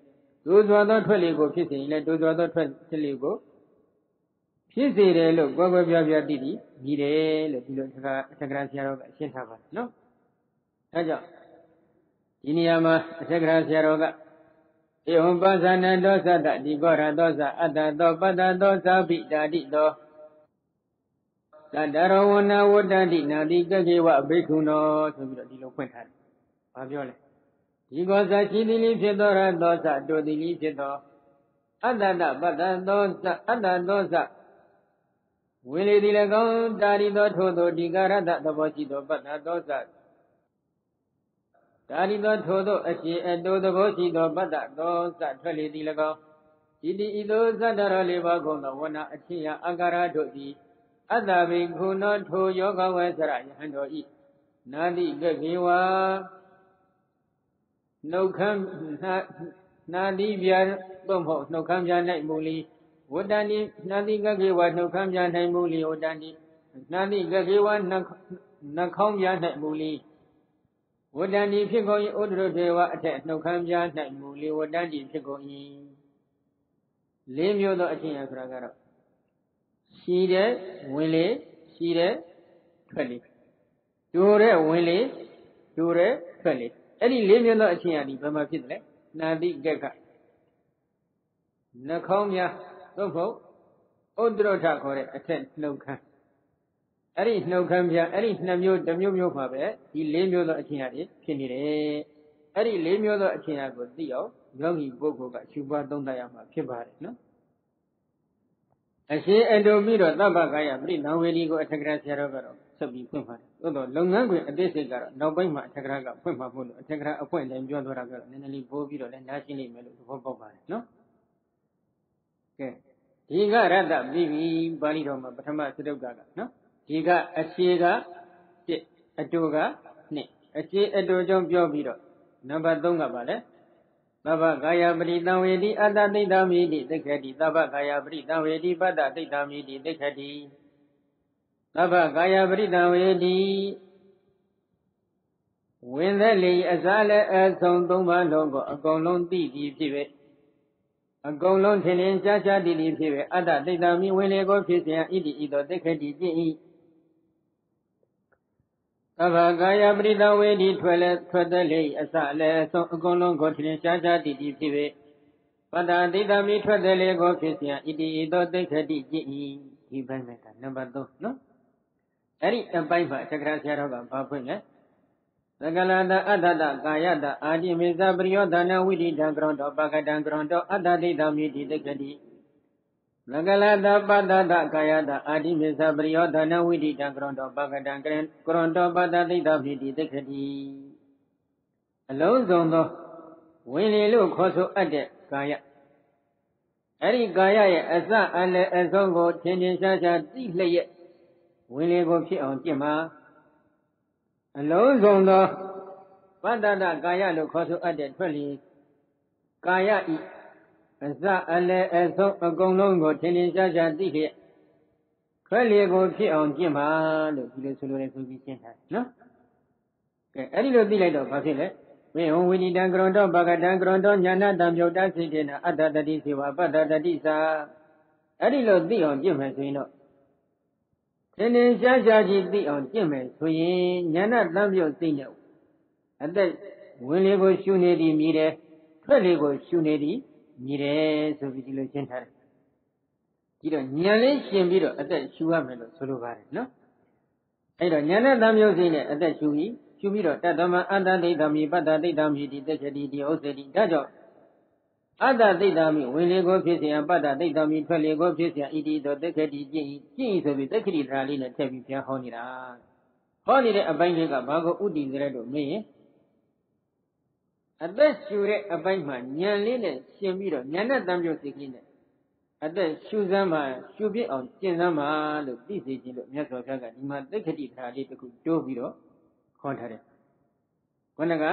ဒိုးစွာသောထွက်လေကိုဖြစ်စေရင်လည်းဒိုးစွာသောထွက်လေကိုဖြစ်စေတယ်လို့ကွဲကွဲပြားပြားတည်တည်မြည်တယ်လို့ဒီလိုအထက်ကရာဆရာတော်ကအရှင်းထားပါတယ်နော်အဲကြောင့်ဒီနေရာမှာအထက်ကရာဆရာတော်ကဧဝံပသနတောသတ္တဒီကောရသောသအတ္တသောပတ္တသောသာပိတာတိသော တတရဝနာဝတ္တတိနာတိကကေဝဘိက္ခုနောဆိုပြီးတော့ဒီလိုဖွင့်ထားတယ်။ဘာပြောလဲ။ဒီကောသရှိတိလိဖြစ်သောရသောသတုတိလိဖြစ်သောအတ္တတပတ္တသောသအတ္တသောသဝိလေတိ၎င်းတာရီသောထို့သောဒီကာရတသဘောရှိသောပတ္တသောသတာရီသောထို့သောအရှိအတိုးသဘောရှိသောပတ္တသောသထွက်လေသည်၎င်းဤတိဤသို့သတ္တရောလေးပါးကုန်သောဝဏအချင်းယအာကာရတို့သည် အတ္တဘိခုနောထိုယောဂဝေစရယဟံတော်ဤနာတိကကေဝါနှုတ်ခမ်းနာတိပြသို့မဟုတ်နှုတ်ခမ်းပြ၌မူလီဝတ္တန်ဒီနှတိကကေဝနှုတ်ခမ်းပြနိုင်မူလီဝတ္တန်ဒီနှတိကကေဝနှခေါင်းပြနိုင်မူလီဝတ္တန်ဒီဖြစ်ကုန်၏ဥဒ္ဒရဒေဝအထက်နှုတ်ခမ်းပြနိုင်မူလီဝတ္တန်ဒီဖြစ်ကုန်၏လေးမျိုးသောအချင်းအဆိုတာကတော့ ရှိတဲ့ဝင်လေရှိတဲ့ထွက်လေဒူတဲ့ဝင်လေဒူတဲ့ထွက်လေအဲ့ဒီလေးမျိုးသောအချင်းအဒီဘယ်မှာဖြစ်တယ်လဲနာတိကကနှခေါင်းများသို့မဟုတ်ဥဒ္ဒရထခေါ်တဲ့အထက်နှုတ်ခမ်းအဲ့ဒီနှုတ်ခမ်းပြအဲ့ဒီနှစ်မျိုးတစ်မျိုးမျိုးမှာပဲဒီလေးမျိုးသောအချင်းအရာဖြစ်နေတယ်အဲ့ဒီလေးမျိုးသောအချင်းအရာကိုသိအောင်ယောဂီပုဂ္ဂိုလ်ကရှုပွားသုံးသပ်ရမှာဖြစ်ပါတယ်နော် အရှင်အတုပြီးတော့သဗ္ဗကာယပရိနံဝေဒီကိုအထက်ကရာဆရာတော်ကတော့ဆက်ပြီးဖွင့်ပါတယ်သို့တော့လုပ်ငန်းခွင်အသေးစိတ်ကတော့နောက်ပိုင်းမှာအထက်ကရာကဖွင့်မှာမို့လို့အထက်ကရာအဖွင့်တိုင်းပြောသွားတာကတော့နည်းနည်းလေးပိုးပြီးတော့လည်းနားရှင်းလိမ့်မယ်လို့သဘောပေါက်ပါတယ်နော်ကဲဒီကရတ္တပြီးပြီပါဠိတော်မှာပထမစတုတ်ကကနော်ဒီကအရှိက1အတူက2အရှိအတူကြောင့်ပြောပြီးတော့နံပါတ်3ကပါလေ သဗ္ဗကာယပရိတံဝေတိအတ္တတိတံမိတိသိက္ခတိသဗ္ဗကာယပရိတံဝေတိပတ္တတိတံမိတိသိက္ခတိသဗ္ဗကာယပရိတံဝေတိဝင်သက်လေအစားလည်းအဆုံးသုံးပါလုံးကိုအကုန်လုံးသိပြီးဖြစ်ပေအကုန်လုံးထင်ထင်ရှားရှားသိပြီးဖြစ်ပေအတ္တတိတံမိဝင်လေကိုဖြစ်စဉ်ဣတိဤသောသိက္ခတိဖြစ်၏ သဗ္ဗကာယပရိသဝေဒီထွက်လဲထွက်သက်လေအစလည်းအဆုံးအကုန်လုံးကိုထင်ရှားရှားတည်တည်ဖြစ်ပေပတ္တသီတမိထွက်သက်လေကိုဖြစ်စီယဣတိဤသောသိခတိကြည်ဤဒီဘိုင်းမှာနံပါတ်3နော်အဲ့ဒီအပိုင်းမှာသက္ကရာဆရာတော်ကဘာဖွင့်လဲသကလတအတ္တတကာယတအာတိမေဇပရိယောဒနာဝိတိတံကရောတောပကတံကရောတောအတ္တတိတမိတိသိခတိ လကလတပတ္တတကာယတအာတိမေသပရိယောဒနာဝိတိတံကရွန်တောပကတံကရံကရွန်တောပတ္တသိတ္တဖိတိသိခတိအလုံးစုံသောဝင်လေလို့ခေါ်ဆိုအပ်တဲ့ကာယအဲ့ဒီကာယရဲ့အစအလယ်အဆုံးကိုထင်ထင်ရှားရှားသိလျက်ဝင်လေကိုဖြစ်အောင်ကျင့်မှာအလုံးစုံသောပတ္တတကာယလို့ခေါ်ဆိုအပ်တဲ့ထွက်လီကာယဤ အစအလယ်အဆုံးအကုန်လုံးကိုထင်ထင်ရှားရှားသိလျက်ခွဲလေကိုဖြစ်အောင်ကျင့်ပါလို့ဒီလိုဆိုလိုတယ်ဆိုပြီးရှင်းထားနော်ကဲအဲ့ဒီလိုသိလိုက်တော့ဘာဖြစ်လဲဝိဟံဝိနိတံကရွန်တောဘာဂတံကရွန်တောညာနာတံမြုတ်တစိတ်တေနအတ္တတတိစေဝပတ္တတတိသာအဲ့ဒီလိုသိအောင်ကျင့်မယ်ဆိုရင်တော့ထင်ထင်ရှားရှားကြီးသိအောင်ကျင့်မယ်ဆိုရင်ညာနာတံမြုတ်စိတ်နဲ့အသက်ဝင်လေကိုရှုနေသည်မြည်တယ်ထွက်လေကိုရှုနေသည်မြ ညီတယ်ဆိုပြီးဒီလိုရှင်းထားတယ်။ပြီးတော့ဉာဏ်လေးရှင်ပြီးတော့အသက်ရှူရမယ်လို့ဆိုလိုပါတယ်နော်။အဲ့တော့ဉာဏ်နဲ့တံမြုပ်စိနဲ့အသက်ရှူပြီးရှူပြီးတော့တတ္တမအတ္တဒိဋ္ဌမိပတ္တဒိဋ္ဌမိဒီတက်ချတိဒီဥစ္စေတိဒါကြောင့်အတ္တဒိဋ္ဌမိဝင်လေကိုဖြစ်စေရန်ပတ္တဒိဋ္ဌမိထွက်လေကိုဖြစ်စေရန်ဣတိသောတက်ခတိကြည့်ကြည့်ဆိုပြီးတက်ခတိဓာလေးနဲ့ထည့်ပြီးပြန်ဟောနေတာ။ဟောနေတဲ့အပိုင်းလေးကဘာကိုဥတည်ကြတဲ့တို့မေးရင် အသက်ရှူတဲ့အပိုင်းမှာညံလေးနဲ့ရှင်ပြီးတော့ညံနဲ့တံပြုတ်စိတ်ကလေးနဲ့အသက်ရှူစမ်းမှရှူပြစ်အောင်ကျင့်စမ်းမှလို့သိစေခြင်းလို့မြတ်စွာဘုရားကဒီမှာတက္ကတိတရားလေးတစ်ခုတိုးပြီးတော့ခေါ်ထားတယ်ခုနက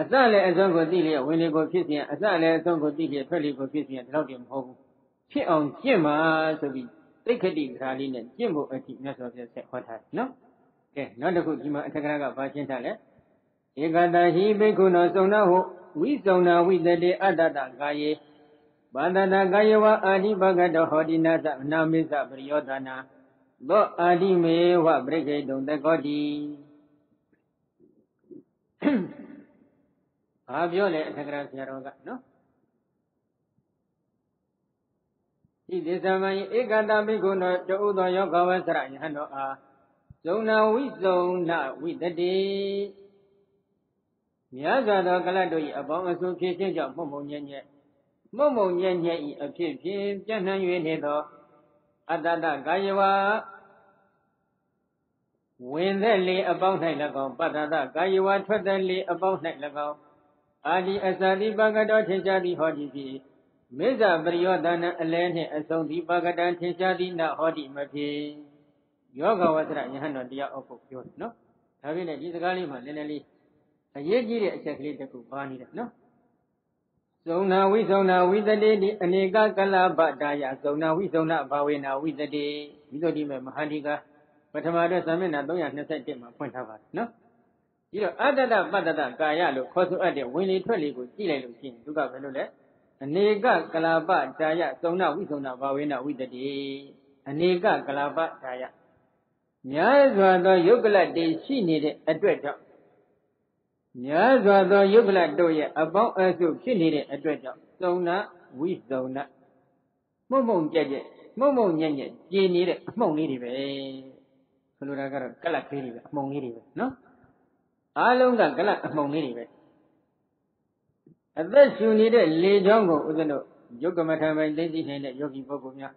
အစလည်းအဆုံးကိုသိလျက်ဝင်လေကိုဖြစ်စီရင်အစလည်းအဆုံးကိုသိလျက်ထွက်လေကိုဖြစ်စီရင်ဒီလောက်တည်းမဟုတ်ဘူးဖြစ်အောင်ကျင့်ပါဆိုပြီးသိက္ခတိခါလေးနဲ့ကျင့်ဖို့အထိမြတ်စွာဘုရားဆက်ဟောထားတယ်နော်ကဲနောက်တစ်ခုဒီမှာအထက်ကရကဘာရှင်းထားလဲ ဧကတဟိဘိက္ခုနောစုံနာဟုဝိစုံနာဝိတတေအတ္တတကာယေဘာတတကာယဝအာတိဘဂတောဟောတိနာသအနာမိစ္ဆပရိယောသနာသောအာတိမေဝပရိခေတုံတကောတိဘာပြောလဲအထက်ကရာဆရာတော်ကနော်ဤဒေသမယဧကတပိကုဏေတူသောယောဂဝဆရယဟန်တော်အားဇုံနာဝိဇုံနာဝိတတိ မြတ်စွာသောကလတ်တို့၏အပေါင်းအစုံဖြစ်ခြင်းကြောင့်မှုံမှုံညံ့ညက်မှုံမှုံညံ့ညက်၏အဖြစ်ဖြင့်ပြန့်နှံ့၍နေသောအတ္တတကာယဝဝင်သက်လေအပေါင်း၌၎င်းပတ္တတကာယဝထွက်သက်လေအပေါင်း၌၎င်းအာဒီအစာတိပကတောထင်ရှားသည်ဟောဒီဖြစ်မေဇပရိယောဒနာအလဲနှင့်အဆုံးသည်ပကတံထင်ရှားသည်နဟောဒီမဖြစ်ယောဂဝဆရယဟန်တော်တရားအုပ်ဖို့ပြောတယ်နော်ဒါပြည့်နဲ့ဒီစကားလေးမှာနည်းနည်းလေး အရေးကြီးတဲ့အချက်ကလေးတစ်ခုပါနေတယ်နော်သုံနာဝိသုံနာဝိတတိဒီအနေကကလပတာယသုံနာဝိသုံနာဘာဝေနာဝိတတိဒီလိုဒီမဲ့မဟာဒီကပထမတော့သမင်နာ321မှာဖွင့်ထားပါတယ်နော်ပြီးတော့အတ္တတပတ္တတကာယလို့ခေါ်ဆိုအပ်တဲ့ဝင်လေထွက်လေကိုကြည့်လိုက်လို့ရှိရင်သူကဘယ်လိုလဲအနေကကလာပတာယသုံနာဝိသုံနာဘာဝေနဝိတတိအနေကကလာပတာယများစွာသောယုတ်ကလတ်တွေရှိနေတဲ့အတွက်ကြောင့် များစွာသောယုတ်ကလတ်တို့ရဲ့အပေါင်းအစုဖြစ်နေတဲ့အတွက်ကြောင့်သုံနာဝိသုံနာမှုံမှုံကြက်ကြက်မှုံမှုံညံ့ညက်ကြည်နေတဲ့အမှုံလေးတွေပဲဆိုလိုတာကတော့ကလတ်ကလေးတွေပဲအမှုံလေးတွေပဲနော်အားလုံးကကလအမှုံလေးတွေပဲအသက်ရှူနေတဲ့လေချောင်းကိုဥဒ္ဒတို့ယုတ်ကမထံပိုင်းသိသိနိုင်တဲ့ယောဂီပုဂ္ဂိုလ်များ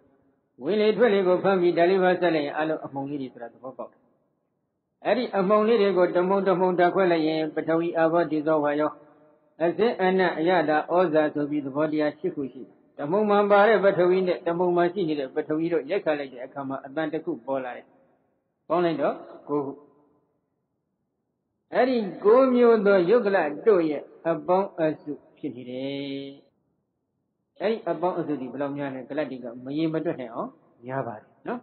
ဝင်လေထွက်လေကိုဖမ်းပြီးဒါလေးပါဆက်လိုက်ရင်အားလုံးအမှုံလေးတွေဆိုတာသဘောပေါက်တယ် အဲ့ဒီအမှုံလေးတွေကိုတမုံတမုံတက်ခွဲလိုက်ရင်ပထဝီအဘောတိသောဝါယောအစင်းအနအယတာဩဇာဆိုပြီးသဘောတရား၈ခုရှိတယ်တမုံမှန်ပါတဲ့ပထဝီနဲ့တမုံမှရှိနေတဲ့ပထဝီတို့ရိုက်ခတ်လိုက်တဲ့အခါမှာအတန်တစ်ခုပေါ်လာတယ်ပေါင်းလိုက်တော့ကိုခုအဲ့ဒီကိုမျိုးသောယုတ်ကလတို့ရဲ့အပေါင်းအစုဖြစ်နေတယ်အဲ့ဒီအပေါင်းအစုဒီဘယ်လောက်များလဲကလတ်တွေကမရေမတွက်နိုင်အောင်များပါတယ်နော်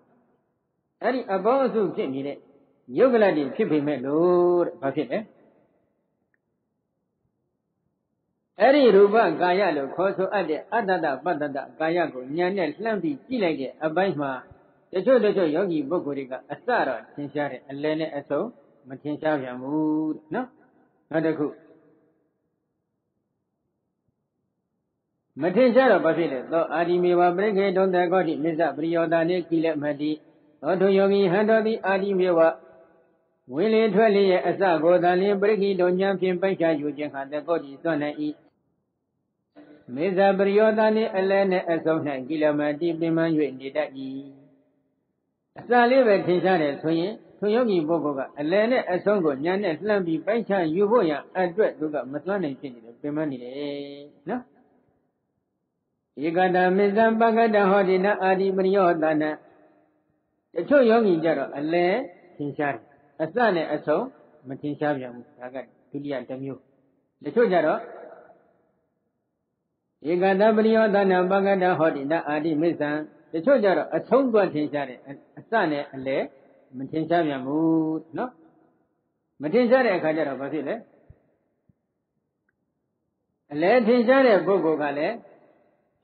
အဲ့ဒီအပေါင်းအစုဖြစ်နေတဲ့ ယုတ်ကလတ်တွေဖြစ်ပေမဲ့လို့တဲ့ဘာဖြစ်လဲအဲ့ဒီရူပကာယလို့ခေါ်ဆိုအပ်တဲ့အတ္တတပတ္တတကာယကိုဉာဏ်နဲ့လှမ်းပြီးကြည့်လိုက်တဲ့အပိုင်းမှာတချို့တချို့ယောဂီပုဂ္ဂိုလ်တွေကအစတော့သင်ရှားတယ်အလယ်နဲ့အဆုံးမထင်ရှားပြန်ဘူးတဲ့နော်နောက်တစ်ခုမထင်ရှားတော့ဘာဖြစ်လဲသောအာဒီမေဝပရိခေတုံတကောတိမစ္ဆပရိယောတာနေကိလမတိသောထုယောဂီဟန္တောတိအာဒီမေဝ ဝိလင်ထွက်လျက်အစကိုတန်လျင်ပရိခိတုံဉာဏ်ဖြင့်ပိုက်ချယူခြင်းဟာတကောတိစွန့်နိုင်၏မေဇပရိယောတာနေအလဲနဲ့အစုံ၌ကိလမတိပင်မ၍နေတတ်၏အစလေးပဲထင်ရှားတယ်ဆိုရင်ထိုယောဂီပုဂ္ဂိုလ်ကအလယ်နဲ့အဆုံးကိုညာနဲ့လှမ်းပြီးပိုက်ချယူဖို့ရအတွက်သူကမသွမ်းနိုင်ဖြစ်နေတယ်ပြင်မနေတယ်နော်ဧကတမစ္ဆပကတဟောတိနအာဒီပရိယောတနာတချို့ယောဂီကြတော့အလယ်ထင်ရှားတယ် အစနဲ့အဆုံးမထင်ရှားပြန်ဘူးဒါကဒုတိယတစ်မျိုးတချို့ကြတော့ဧကတပရိယောတနာပကတဟောတိနအာဒီမစ္ဆတချို့ကြတော့အဆုံးသွားထင်ရှားတယ်အစနဲ့အလယ်မထင်ရှားပြန်ဘူးနော်မထင်ရှားတဲ့အခါကျတော့ဘာဖြစ်လဲအလဲထင်ရှားတဲ့ပုဂ္ဂိုလ်ကလည်း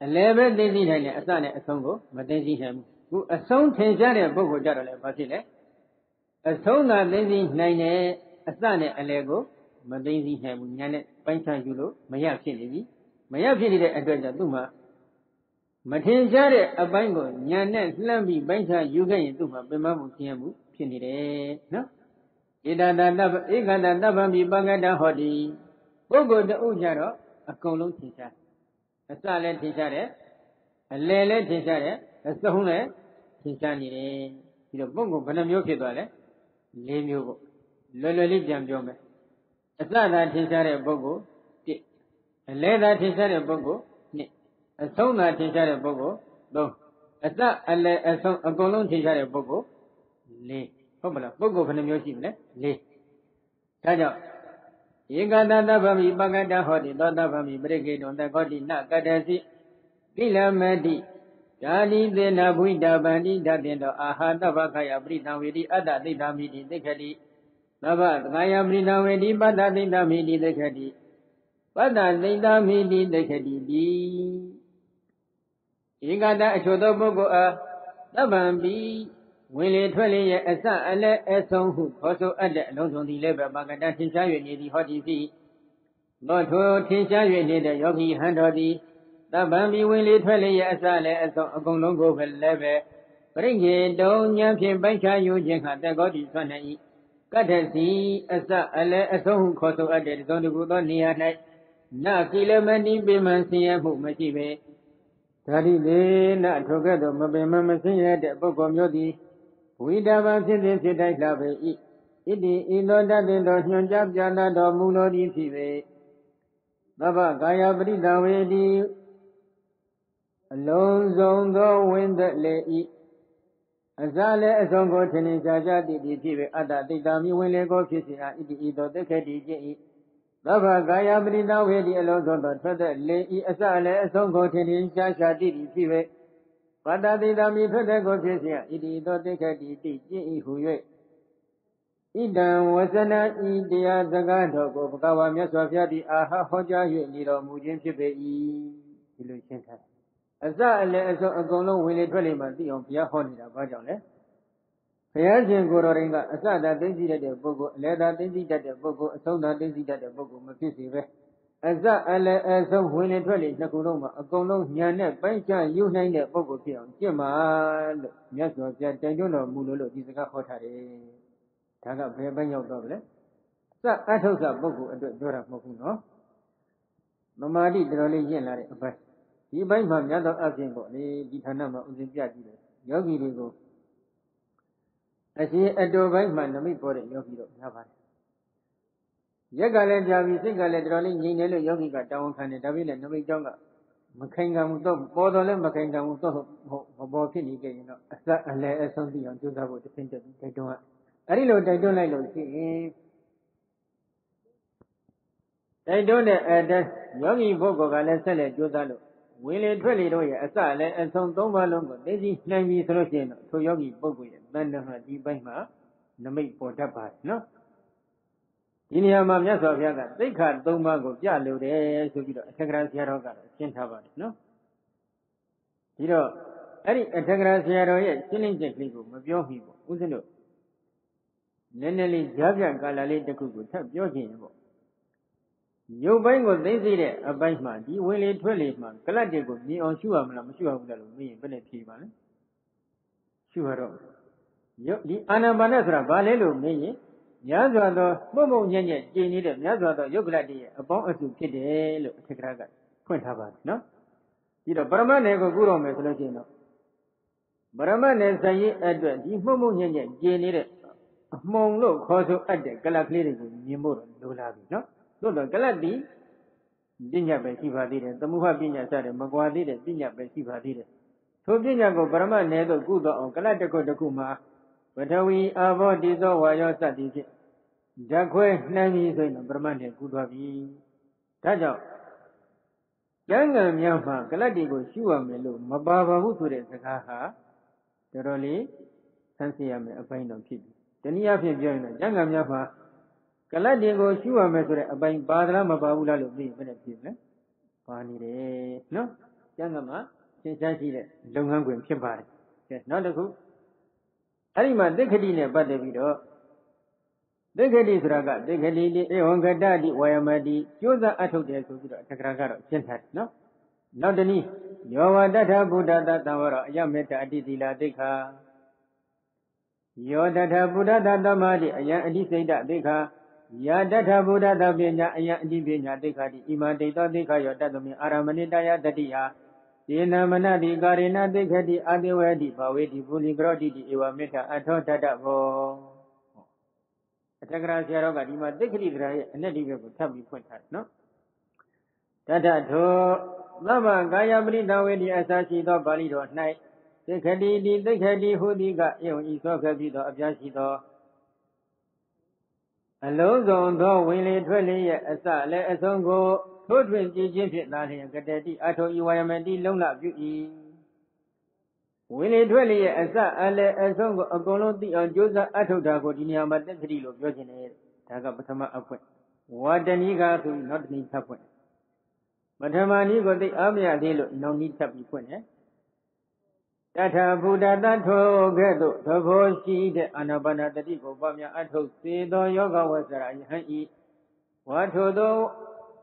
အလဲပဲသိသိနိုင်တယ်အစနဲ့အဆုံးကိုမသိသိနိုင်ဘူးခုအဆုံးထင်ရှားတဲ့ပုဂ္ဂိုလ်ကြတော့လည်းဘာဖြစ်လဲ အဆုံးသာသိသိနိုင်တယ်အစနဲ့အလဲကိုမသိသိနိုင်ဘူးညာနဲ့ပိုင်းခြားယူလို့မရဖြစ်နေပြီမရဖြစ်နေတဲ့အတွက်ကြောင့်သူ့မှာမထင်ရှားတဲ့အပိုင်းကိုညာနဲ့လှမ်းပြီးပိုင်းခြားယူခဲ့ရင်သူ့မှာပင်မမှုပြင်းမှုဖြစ်နေတယ်နော်ဧတတတဧကတတပံပိပကတဟောတိပုဂ္ဂိုလ်တဥကြတော့အကုန်လုံးထင်ရှားအစလည်းထင်ရှားတယ်အလယ်လည်းထင်ရှားတယ်အဆုံးလည်းထင်ရှားနေတယ်ပြီးတော့ပုဂ္ဂိုလ်ဘယ်နှမျိုးဖြစ်သွားလဲ ၄မျိုးပေါ့လွယ်လွယ်လေးပြန်ပြောမယ်အစသာထင်ရှားတဲ့ပုဂ္ဂိုလ်၁အလယ်သာထင်ရှားတဲ့ပုဂ္ဂိုလ်၂အဆုံးသာထင်ရှားတဲ့ပုဂ္ဂိုလ်၃အစအလယ်အဆုံးအကုန်လုံးထင်ရှားတဲ့ပုဂ္ဂိုလ်၄ဟုတ်မလားပုဂ္ဂိုလ်ဘယ်နှမျိုးရှိမလဲ၄ဒါကြောင့်ဧကတသဗ္ဗမိပကတဟောတိသောတဗ္ဗမိပရိကေတုံတကောတိနကတစီကိလမတိ ဓာတိသေနဘုိတာပန္တိဓာတင်တောအာဟာတဗ္ဗခယပရိတံဝေတိအတ္တသိတ္တမိတိသိခတိသဗ္ဗသကာယပရိတံဝေတိပတ္တသိတ္တမိတိသိခတိပတ္တသိတ္တမိတိသိခတိတိဧကတအချို့သောပုဂ္ဂိုလ်အားသဗ္ဗံပိဝင်လေထွက်လေရဲ့အစအလဲအဆုံးဟုခေါ်ဆိုအပ်တဲ့အလုံးစုံသည်လည်းပဲပါကတထင်ရှား၍နေသည်ဟောဒီဖြစ်သောထိုထင်ရှား၍နေတဲ့ယောဂီဟန်တော်သည် သဗ္ဗံပိဝင်လေထွက်လေရဲ့အစလဲအဆုံးအကုန်လုံးကိုပဲလည်းပဲပရိငေတုံဉာဏ်ဖြင့်ပိုက်ချယူခြင်းဟာတက်ကောတိဆွမ်းနေ၏ကတ္ထစီအစအလဲအဆုံးဟုခေါ်ဆိုအပ်တဲ့သုံးတကူသောနေရာ၌နကိလမတိပိမံဆင်းရဲမှုမရှိပေဓာတိလေနထိုကဲ့သို့မပင်မမဆင်းရဲတဲ့ပုဂ္ဂိုလ်မျိုးသည်ဝိတဗံဖြစ်သည်ဖြစ်တိုက်လာပေ၏ဣတိဤသောတတ်တော်ညွှန်ကြားပြသတော်မူလိုသည်ဖြစ်ပေသဗ္ဗကာယပရိသဝေတိ အလုံးစုံသောဝိသလေဤအစလည်းအဆုံးကိုထင်ထင်ရှားရှားတည်တည်ဖြစ်ပေအတ္တတိတ်တာမြဝင်လေကိုဖြစ်စေဟာဣတိဤသောတက္ကတိဖြစ်၏သဗ္ဗကာယပရိသဝေတိအလုံးစုံသောထွက်တဲ့လေဤအစလည်းအဆုံးကိုထင်ထင်ရှားရှားတည်တည်ဖြစ်ပေပတ္တတိတာမိထွက်တဲ့ကိုဖြစ်စေဣတိသောတိခတိတိကျင့်ဤဟု၍ဣဒံဝဇနာဤတရားစကားတော်ကိုဘဂဝါမြတ်စွာဘုရားသည်အာဟဟောကြား၍ဤတော်မူခြင်းဖြစ်ပေ၏ဒီလိုရှင်းထား အစအလယ်အဆုံးအကုန်လုံးဝင်လေထွက်လေမှသိအောင်ဘုရားဟောနေတာဘာကြောင့်လဲဘုရားရှင်ကိုယ်တော်ရင်ကအစသာသိသိတတ်တဲ့ပုဂ္ဂိုလ်အလယ်သာသိသိတတ်တဲ့ပုဂ္ဂိုလ်အဆုံးသာသိသိတတ်တဲ့ပုဂ္ဂိုလ်မဖြစ်စေပဲအစအလယ်အဆုံးဝင်လေထွက်လေနှစ်ခုလုံးမှာအကုန်လုံးညာနဲ့ပိုင်းခြားယူနိုင်တဲ့ပုဂ္ဂိုလ်ဖြစ်အောင်ကျင့်ပါလို့မြတ်စွာဘုရားတိုင်တွန်းတော်မူလို့လို့ဒီစကားဟောထားတယ်။ဒါကဘယ်ပိုင်းရောက်တော့လဲ။စအထုဆပုဂ္ဂိုလ်အတွက်ပြောတာမဟုတ်ဘူးနော်။သမာဓိတော်တော်လေးရင့်လာတဲ့အပိုင်း ဒီဘိုင်းမှာမြတ်သောအဖြစ်ပေါ့လေဒီဌာနမှာဥစဉ်ပြကြည့်တယ်ယောဂီတွေကိုအရှင်အတူဘိုင်းမှာနမိတ်ပေါ်တဲ့ယောဂီတော့များပါတယ်ရက်ကလည်းကြာပြီစိတ်ကလည်းတော်တော်လေးငြိမ်နေလို့ယောဂီကတောင်းခံတယ်ဒါပေမဲ့နမိတ်ကြောင့်ကမခိုင်ခံဘူးတော့ပေါ်တော်လည်းမခိုင်ခံဘူးတော့မပေါ်ဖြစ်နေကြရင်တော့အစအလယ်အဆုံးသိအောင်ကြိုးစားဖို့တစ်ဆင့်တက်တိုက်တွန်းကအဲ့ဒီလိုတိုက်တွန်းလိုက်လို့ရှိရင်တိုက်တွန်းတဲ့အတိုင်းယောဂီပုဂ္ဂိုလ်ကလည်းဆက်လက်ကြိုးစားလို့ ဝင်လေထွက်လေတို့ရဲ့အစလည်းအဆုံးသုံးပါလုံးကိုသိသိနိုင်ပြီဆိုလို့ရှိရင်တော့ထိုယောဂီပုဂ္ဂိုလ်ရဲ့တန်တမှာဒီပိုင်းမှာနမိတ်ပေါ်တတ်ပါတယ်နော်ဒီနေရာမှာမြတ်စွာဘုရားကသိက္ခာ၃ပါးကိုပြလိုတယ်ဆိုပြီးတော့အထက်ကရာဆရာတော်ကတော့ရှင်းထားပါတယ်နော်ဒီတော့အဲ့ဒီအထက်ကရာဆရာတော်ရဲ့ရှင်းလင်းချက်ကလေးကိုမပြောမိဘူးဦးဇင်းတို့နည်းနည်းလေးကြားပြကာလလေးတစ်ခုကိုထပ်ပြောခြင်းပေါ့ ရုပ်ပိုင်းကိုသိသိတဲ့အပိုင်းမှာဒီဝင်လေထွက်လေမှာကလတ်တွေကိုမြင်အောင်ရှုရမလားမရှုရဘူးလားလို့မေးရင်ဘယ်နဲ့ဖြေပါလဲရှုရတော့ဒီအာနာပါနဆိုတာဘာလဲလို့မေးရင်များစွာသောမှုမှုညံ့ညက်ကျင်နေတဲ့များစွာသောယုတ်ကလတ်တွေရဲ့အပေါင်းအစုဖြစ်တယ်လို့အထက်ကရာကဖွင့်ထားပါတယ်နော်ဒီတော့ပရမတ်နယ်ကိုကုတော်မယ်ဆိုလို့ရှိရင်တော့ပရမတ်နယ်ဆိုင်ရင်အတွက်ဒီမှုမှုညံ့ညက်ကျင်နေတဲ့အမှုံလို့ခေါ်ဆိုအပ်တဲ့ကလတ်ကလေးတွေကိုမြင်ဖို့လိုလာပြီနော် သို့တော့ကလတ်ဒီပညာပဲရှိပါသေးတယ်သမုဟပညာစတဲ့မကွာသေးတဲ့ပညာပဲရှိပါသေးတယ်ထိုပညာကိုပရမတ်နယ်သို့ကုတော်အောင်ကလတ်တစ်ခုတစ်ခုမှာပထဝီအာဘောတိသောဝါယောစသည်ဖြင့်ဓာခွဲနှမ်းပြီးဆိုရင်ပရမတ်နဲ့ကူသွားပြီဒါကြောင့်ကျမ်းဂန်များမှာကလတ်တွေကိုရှုရမယ်လို့မပါပါဘူးဆိုတဲ့စကားဟာတော်တော်လေးဆန်းစစ်ရမယ်အပိုင်းတော့ဖြစ်ပြီတနည်းအားဖြင့်ပြောရင်တော့ကျမ်းဂန်များမှာ ကလတ်တွေကိုရှုရမယ်ဆိုတဲ့အပိုင်းပါသလားမပါဘူးလားလို့သိရင်ဘယ်နဲ့ဖြစ်လဲပါနေတယ်နော်ကျမ်းဂန်မှာသင်ရှားရှိတဲ့လုပ်ငန်းခွင်ဖြစ်ပါတယ်ကဲနောက်တစ်ခုအဲ့ဒီမှာသက္ခတိနဲ့ပတ်သက်ပြီးတော့သက္ခတိဆိုတာကသက္ခတိတိဧဝံကတတိဝါယမတိကျိုးစားအထုတ်တယ်ဆိုပြီးတော့တက္ကရာကတော့ရှင်းထားတယ်နော်နောက်တနည်းယောဝတထဗုဒ္ဓတသံဝရောအယမေတ္တအတိတိလာဒိဋ္ဌာယောတထဗုဒ္ဓတသမတိအယံအတိစိတ်တဒိဋ္ဌာ ယာတထဗုဒ္ဓသပညာအယံအတိပညာသိခာတိဣမတေတောသိခာယောတတမိအာရမဏိတယတတိယယေနမနတိကာရေနသိခတိအာတိဝေတိဘဝေတိပုလိကရောတိတိဧဝမေတ္ထအထောတတဘောအထက်ကရာဆရာတော်ကဒီမှာသိခတိကရာရဲ့အ내ဒီဘက်ကိုထပ်ပြီးဖွင့်ထားတယ်နော်တတထောသမ္မာကာယပရိသဝေတိအစာရှိသောပါဠိတော်၌သိခတိတိသိခတိဟုတိကယုံဤသောခပြီးသောအပြားရှိသော အလုံးစုံသောဝင်လေထွက်လေရဲ့အစလည်းအဆုံးကိုထိုးထွင်းကြည်ခြင်းဖြင့်သာလျှင်ကတတိအထောဤဝါယမတိလုံးလပြု၏ဝင်လေထွက်လေရဲ့အစအလည်းအဆုံးကိုအကုန်လုံးသိအောင်ကြိုးစားအထောက်တာကိုဒီနေရာမှာတက်သတိလို့ပြောခြင်းနဲ့ဒါကပထမအဖွင့်ဝါတဏိကဆိုနောက်တနည်းထပ်ဖွင့်ပထမနည်းကိုသိအားမရသေးလို့နောက်နည်းထပ်ပြီးဖွင့်တယ် တထဗုဒ္ဓတထောကဲ့သို့သဘောရှိတဲ့အာနာပါနတတိကိုပွားများအထုတ်စေသောယောဂဝဆရာယဟန်ဤဝါထိုသော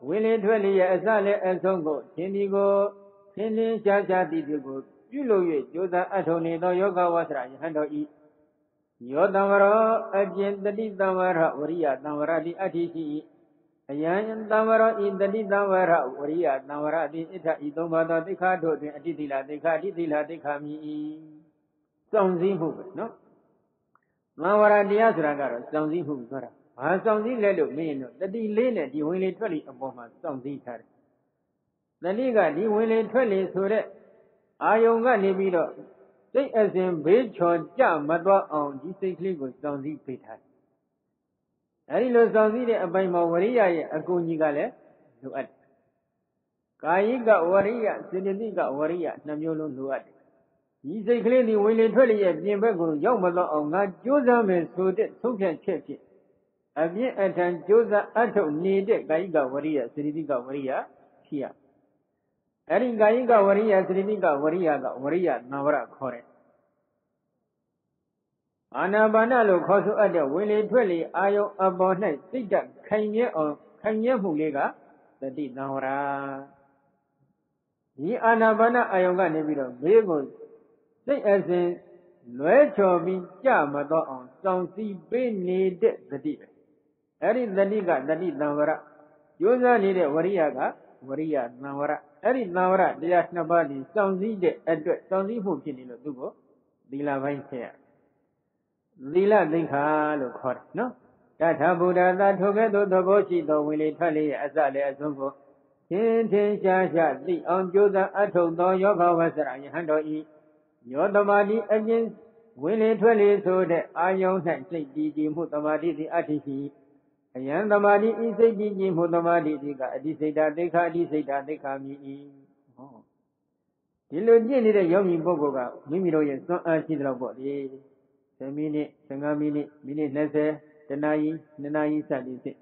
ဝိလေထွက်လျက်အစလည်းအဆုံးကိုသင်ဒီကိုသင်လင်းရှားရှားတည်တည်ကိုပြုလို့၍ကြိုးစားအထုတ်နေသောယောဂဝဆရာယဟန်တော်ဤယောတံဝရောအကျင့်တတိတံဝရဝရိယတံဝရတိအဋ္ဌိရှိ၏ အယံတံဝရောဤတတိတံဝရဝရိယတံဝရတိဣထဤသုံးပါးသောသိက္ခာတို့တွင်အတိတိလာသိက္ခာအတိတိလာသိက္ခာမိ၏စောင့်စည်းမှုပဲနော်သံဝရတရားဆိုတာကတော့စောင့်စည်းမှုဆိုတာဘာစောင့်စည်းလဲလို့မင်းရင်တော့တတိလေးနဲ့ဒီဝင်လေထွက်လေအပေါ်မှာစောင့်စည်းထားတယ်တတိကဒီဝင်လေထွက်လေဆိုတဲ့အာယုံကနေပြီးတော့စိတ်အစဉ်ဘေးချော်ကြမသွားအောင်ဒီစိတ်ကလေးကိုစောင့်စည်းပေးထားတယ် အဲဒီလိုစောင့်စည်းတဲ့အပိုင်းမှာဝရိယရဲ့အကူအညီကလည်းလိုအပ်တယ်ကာယိကဝရိယစေတသိကဝရိယနှမျိုးလုံးလိုအပ်တယ်ဒီစိတ်ကလေးဒီဝင်လေထွက်လေရဲ့ပြင်ဘက်ကိုရောက်မသွားအောင်ငါကြိုးစားမယ်ဆိုတဲ့သုံးဖြတ်ချက်ဖြင့်အပြင်းအထန်ကြိုးစားအထုတ်နေတဲ့ကာယိကဝရိယစေတသိကဝရိယဖြစ်ရအဲဒီကာယိကဝရိယစေတသိကဝရိယကဝရိယနာဝရခေါ်တယ် အာနာပါနလို့ခေါ်ဆိုအပ်တဲ့ဝင်လေထွက်လေအာယုံအပေါ်၌စိတ်ဓာတ်ခိုင်မြဲအောင်ခိုင်မြဲမှုလေးကသတိသံဝရာဒီအာနာပါနအာယုံကနေပြီးတော့ဘေးကိုစိတ်အစဉ်လွဲချော်ပြီးကြမတော့အောင်စောင့်စည်းပေးနေတဲ့သတိပဲအဲ့ဒီသတိကသတိသံဝရကျိုးစားနေတဲ့ဝရိယကဝရိယသံဝရအဲ့ဒီသံဝရတရားနှစ်ပါးဒီစောင့်စည်းတဲ့အတွက်စောင့်စည်းမှုဖြစ်နေလို့သူ့ကိုသီလပိုင်းဖြစ်ရ သီလသိက္ခာလို့ခေါ်တယ်နော်တထဗုဒ္ဓသာထိုကဲ့သို့သဘောရှိသောဝင်လေထွက်လေရဲ့အစလည်းအဆုံးကိုသင်ထင်ရှားရှားသိအောင်ကြိုးစားအထုတ်သောယောဂဝဆရာယဟန်တော်ဤယောသမာတိအကျဉ်ဝင်လေထွက်လေဆိုတဲ့အာယုံ၌စိတ်တည်ကြည်မှုသမာဓိသည်အဋ္ဌိရှိအယံသမာဓိဤစိတ်တည်ကြည်မှုသမာဓိသည်ကအဓိစိတ်တာသိက္ခာအဓိစိတ်တာသိက္ခာမြည်၏ဟောဒီလိုကျင့်နေတဲ့ယောဂီပုဂ္ဂိုလ်ကမိမိတို့ရဲ့စွမ်းအားရှိတဲ့ပေါ့လေ 10မိနစ်15မိနစ်မိနစ်20တနာရီ2နာရီစသည်ဖြင့်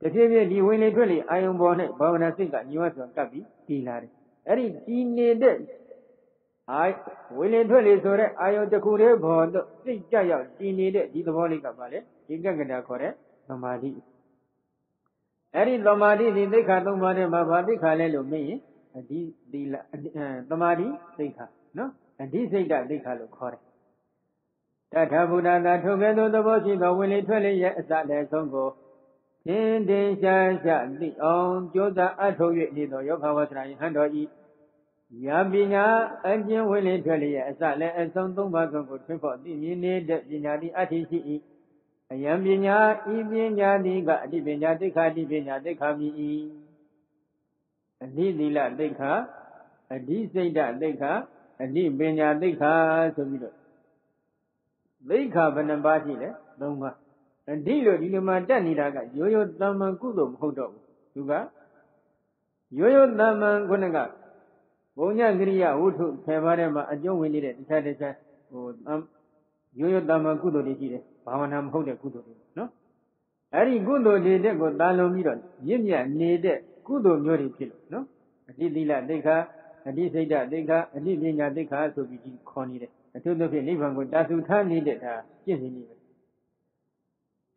တဖြည်းဖြည်းဒီဝင်လေထွက်လေအာယုံပေါ်နဲ့ဘာဝနာစိတ်ကညီဝတ်စွာကပ်ပြီးတည်လာတယ်အဲ့ဒီတည်နေတဲ့အာဝင်လေထွက်လေဆိုတဲ့အာယုံတစ်ခုတည်းဘောတော့စိတ်ကြရောက်တည်နေတဲ့ဒီသဘောလေးကပါလေဒီကကတာခေါ်တဲ့သမာဓိအဲ့ဒီသမာဓိဒီသိက္ခာသုံးပါးထဲမှာဗာသိက္ခာလဲလို့မေးရင်အဒီသီလသမာဓိသိက္ခာနော်အဒီစိတ်တသိက္ခာလို့ခေါ်တယ် တထဗုဒ္ဓသာထိုကဲ့သို့သဘောရှိသောဝင်လေထွက်လေရဲ့အစလည်းဆုံးကိုသင်တင်ရှားရှားသိအောင်ကြိုးစားအထောက်၍နေသောယောဂဝဆရာယဟန်တော်ဤယာပညာအကျဉ်ဝင်လေထွက်လေရဲ့အစလည်းအဆုံးသုံးပါးဆုံးကိုထွန်းဖော်သိမြင်နေတဲ့ပညာသည်အဋ္ဌိရှိ၏အယံပညာဤပညာသည်ကအတိပညာသိက္ခာတိပညာသိက္ခာမြည်၏အဓိသီလသိက္ခာအဓိစိတ်တသိက္ခာအဓိပညာသိက္ခာဆိုပြီးတော့ သိက္ခာဘယ်နှပါးရှိလဲ၃ပါးအဓိလို့ဒီလိုမှတက်နေတာကရိုးရိုးတမ္မန်ကုသိုလ်မဟုတ်တော့ဘူးသူကရိုးရိုးတမ္မန်ခုနကဘုံညကရိယာဝုထုဆယ်ပါးထဲမှာအကျုံးဝင်နေတဲ့တခြားတခြားဟိုရိုးရိုးတမ္မန်ကုသိုလ်တွေရှိတယ်ဘာဝနာမဟုတ်တဲ့ကုသိုလ်တွေနော်အဲ့ဒီကုသိုလ်တွေတဲ့ကိုတာလုံပြီးတော့ရင့်မြတ်နေတဲ့ကုသိုလ်မျိုးတွေဖြစ်လို့နော်အတိသီလသိက္ခာအတိစိတ်တသိက္ခာအတိပညာသိက္ခာဆိုပြီးဒီခေါ်နေတယ် အထူးသဖြင့်နိဗ္ဗာန်ကိုတာစုထားနေတဲ့ဒါပြည့်စုံနေပဲ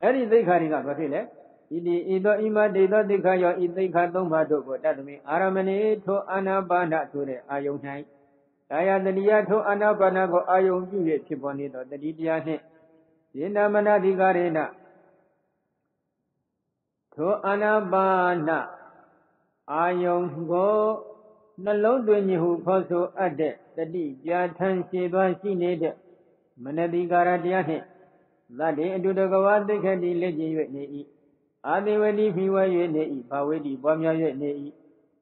အဲ့ဒီသိက္ခာတွေကဘာဖြစ်လဲဣတိဣသောဣမတေသောသိက္ခာယောဤသိက္ခာသုံးပါးတို့ကိုတတ်သမီအာရမဏေထိုအာနာပါနဆိုတဲ့အာယုန်၌ကာယတတိယထိုအာနာပါနကိုအာယုန်ပြု၍ဖြစ်ပေါ်နေသောတတိတရားနှင့်ယေနမနာတိကာရေနထိုအာနာပါနအာယုံကို နှလုံးသွင်းခြင်းဟုခေါ်ဆိုအပ်တဲ့တတိပြဋ္ဌာန်းရှိသွားရှိနေတဲ့မနတိကာရတရားနှင့်သတ္တေအတုတကဝသိက္ခတိလက်ကျင်၍နေ၏အာတိဝတိဖိဝ၍နေ၏ဘာဝေတိပွားများ၍နေ၏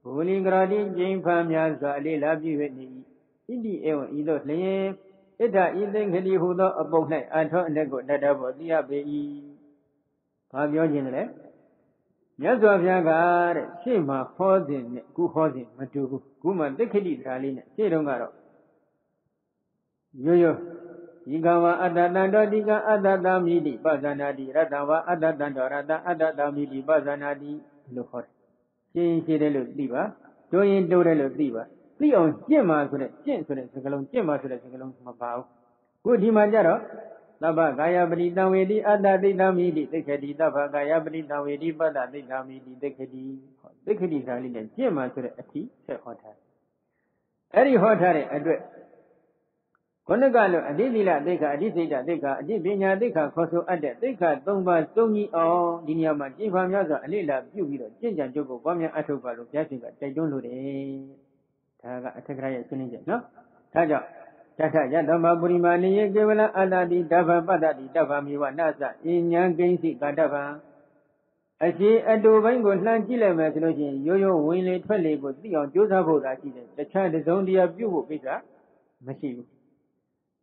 ဘူလီကရာတိကျိန်ဖန်များစွာအလေးလာပြု၍နေ၏ဣတိဧဝံဤသို့လျင်ဣဒ္ဓဤသိက္ခတိဟူသောအပုပ်၌အထောအ내ကိုတတ်တော်ပေါ်သိရပေ၏ဘာပြောခြင်းလဲမြတ်စွာဘုရားကတဲ့ရှေ့မှာဟောစဉ်နဲ့အခုဟောစဉ်မတူဘူး ခုမှသိက္ခတိတရားလေးနဲ့ရှေ့တုန်းကတော့ရိုးရိုးဒီကဝအတ္တတံတောဒီကအတ္တတမိတိပဇာနာတိရတ္တဝအတ္တတံတောရတ္တအတ္တတမိတိပဇာနာတိလို့ဟောတယ်ရှင်းရှင်းတယ်လို့သိပါတိုးရင်တိုးတယ်လို့သိပါသိအောင်ကျင့်မှာဆိုတဲ့ကျင့်ဆိုတဲ့စကားလုံးကျင့်မှာဆိုတဲ့စကားလုံးမပါဘူးခုဒီမှာကြတော့သဗ္ဗကာယပရိတံဝေတိအတ္တသိတံမိတိသိက္ခတိသဗ္ဗကာယပရိတံဝေတိပတ္တသိတံမိတိသိက္ခတိဟော သိက္ခတိစာလေးနဲ့ကျင့်မှာဆိုတဲ့အထီးဆက်ဟောထားအဲ့ဒီဟောထားတဲ့အတွက်ခုနကလိုအတိသီလသိက္ခာအတိစိတ်သိက္ခာအတိပညာသိက္ခာခေါ်ဆိုအပ်တဲ့သိက္ခာ၃ပါးစုံကြီးအောင်ဒီနေရာမှာကြည်ဖာများစွာအလေးလာပြုပြီးတော့ကျင့်ကြံကြုတ်ကိုပွားများအထောက်ပါလို့ဘုရားရှင်ကတိုက်တွန်းလိုတယ်ဒါကအထက်ကရရဲ့ရှင်းလင်းချက်နော်ဒါကြောင့်တထယတမပုရိမာနိယေကေဝလအတ္တတိတဗ္ဗပတ္တတိတဗ္ဗမေဝနသအဉ္ဉံကိဉ္စိကာတဗံ အရှိအတူပိုင်းကိုလှမ်းကြည့်လိုက်မယ်ဆိုလို့ရှိရင်ရိုးရိုးဝင်လေထွက်လေကိုသိအောင်ကြိုးစားဖို့သာရှိတယ်တခြားတစုံတရာပြုဖို့ကိစ္စမရှိဘူး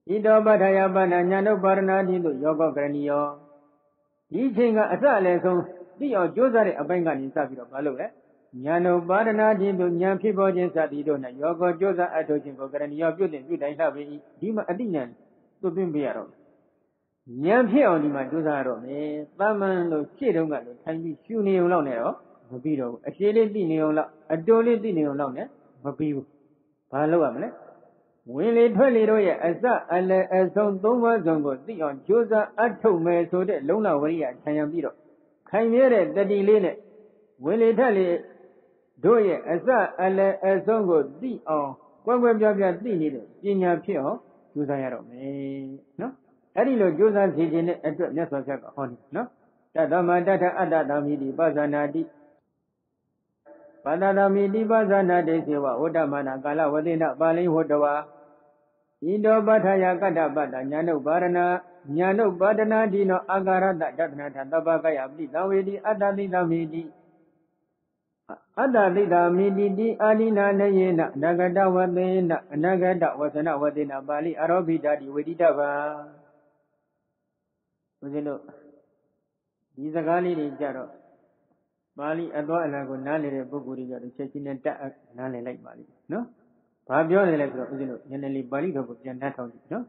ဣတောပထာယပဏညာနုပါရဏတိတို့ယောဂကရဏီယောဒီချိန်ကအစအလယ်ဆုံးသိအောင်ကြိုးစားတဲ့အပိုင်းကနေစပြီးတော့မလုပ်လဲဉာဏ်တို့ပါဒနာခြင်းတို့ဉာဏ်ဖြစ်ပေါ်ခြင်းစသည်တို့၌ယောဂကြိုးစားအထောက်ခြင်းကိုကရဏီယောပြုတင်ပြုတိုင်လှပေ၏ဒီမှာအတိဉာဏ်သွတ်သွင်းပေးရတော့ ဉာဏ်ဖြစ်အောင်ဒီမှာကြိုးစားရတော့မယ်သမ္မန်လို့ရှေ့တုန်းကလို့ထိုင်ပြီးရှူနေုံလောက်နဲ့တော့မပြီးတော့ဘူးအရှိလေးသိနေုံလောက်အတိုးလေးသိနေုံလောက်နဲ့မပြီးဘူးဘာလုပ်ရမလဲဝင်လေထွက်လေတို့ရဲ့အစအလယ်အဆုံးသုံးပါးစုံကိုသိအောင်ကြိုးစားအထုတ်မယ်ဆိုတဲ့လုံလဝရိယခြံရံပြီးတော့ခိုင်မြဲတဲ့တတိလေးနဲ့ဝင်လေထွက်လေတို့ရဲ့အစအလယ်အဆုံးကိုသိအောင်ကွယ်ကွယ်ပြားပြားသိနေတဲ့ပညာဖြစ်အောင်ကြိုးစားရတော့မယ်နော် အဲ့ဒီလိုကြိုးစားစီခြင်းတဲ့အတွက်မြတ်စွာဘုရားကဟောနေနော်တသမတထအတ္တတမိတိပဇာနာတိပတ္တတမိတိပဇာနာတိစေဝဝဋ္ဌမနာကာလဝတိနပါဠိဝတ္တဝါဣတောပဋ္ဌာယကတ္တပတ္တညာနုပါရဏညာနုပါဒနာတိနောအာကာရတတတနာထသဗ္ဗကယပိသဝေတိအတ္တတိသမိတိအတ္တတိတာမိတိတိအာလိနာနယေနအနဂတဝသေနအနဂတဝသနဝသေနပါဠိအရောပိတာတိဝေတိတဗံ ဦးဇင်းတို့ဒီစကားလေးတွေကြတော့ပါဠိအသွားအလာကိုနားလည်တဲ့ပုဂ္ဂိုလ်တွေကြတော့ချက်ချင်းနဲ့တက်နားလည်လိုက်ပါလိမ့်နော်ဘာပြောနေလဲဆိုတော့ဦးဇင်းတို့နည်းနည်းလေးပါဠိတော်ကိုပြန်နှတ်ထောင်ကြည့်နော်